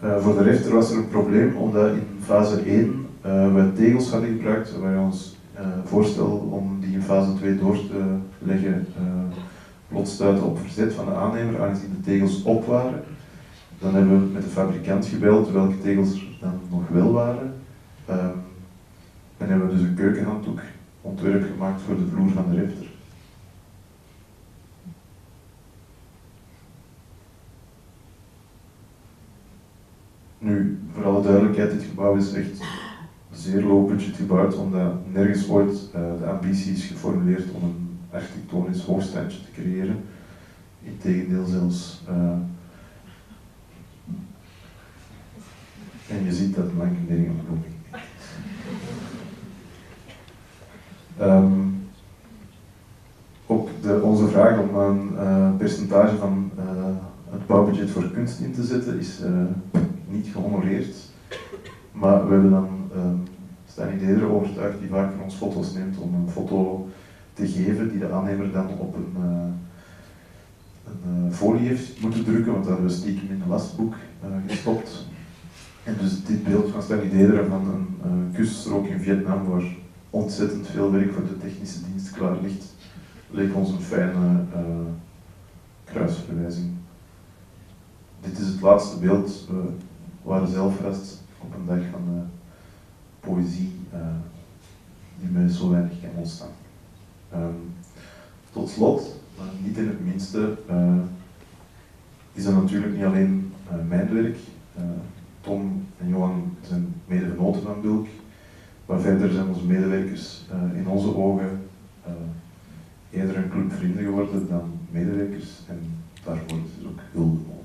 voor de rechter was er een probleem omdat in fase 1 uh, we tegels hadden gebruikt waar ons uh, voorstel om die in fase 2 door te leggen plots stuitte op verzet van de aannemer aangezien de tegels op waren. Dan hebben we met de fabrikant gebeld welke tegels er dan nog wel waren. Um, en hebben we dus een keukenhanddoek ontwerp gemaakt voor de vloer van de refter. Nu, voor alle duidelijkheid, dit gebouw is echt zeer low budget gebouwd, omdat nergens ooit uh, de ambitie is geformuleerd om een architectonisch hoogstandje te creëren. Integendeel zelfs uh, En je ziet dat Blankenberg een bloeming um, ook de, onze vraag om een uh, percentage van het bouwbudget voor kunst in te zetten is niet gehonoreerd. Maar we hebben dan um, Stanley Deder overtuigd die vaak van ons foto's neemt om een foto te geven die de aannemer dan op een, een folie heeft moeten drukken, want dat hebben we stiekem in een lastboek gestopt. En dus dit beeld van Stanley Dederen van een kuststrook in Vietnam waar ontzettend veel werk voor de technische dienst klaar ligt, leek ons een fijne kruisverwijzing. Dit is het laatste beeld. Waren zelf op een dag van uh, poëzie uh, die mij zo weinig kan ontstaan. Um, tot slot, maar niet in het minste, is dat natuurlijk niet alleen mijn werk. Tom en Johan zijn medegenoten van Bulk, maar verder zijn onze medewerkers in onze ogen eerder een club vrienden geworden dan medewerkers en daarvoor is er ook nodig.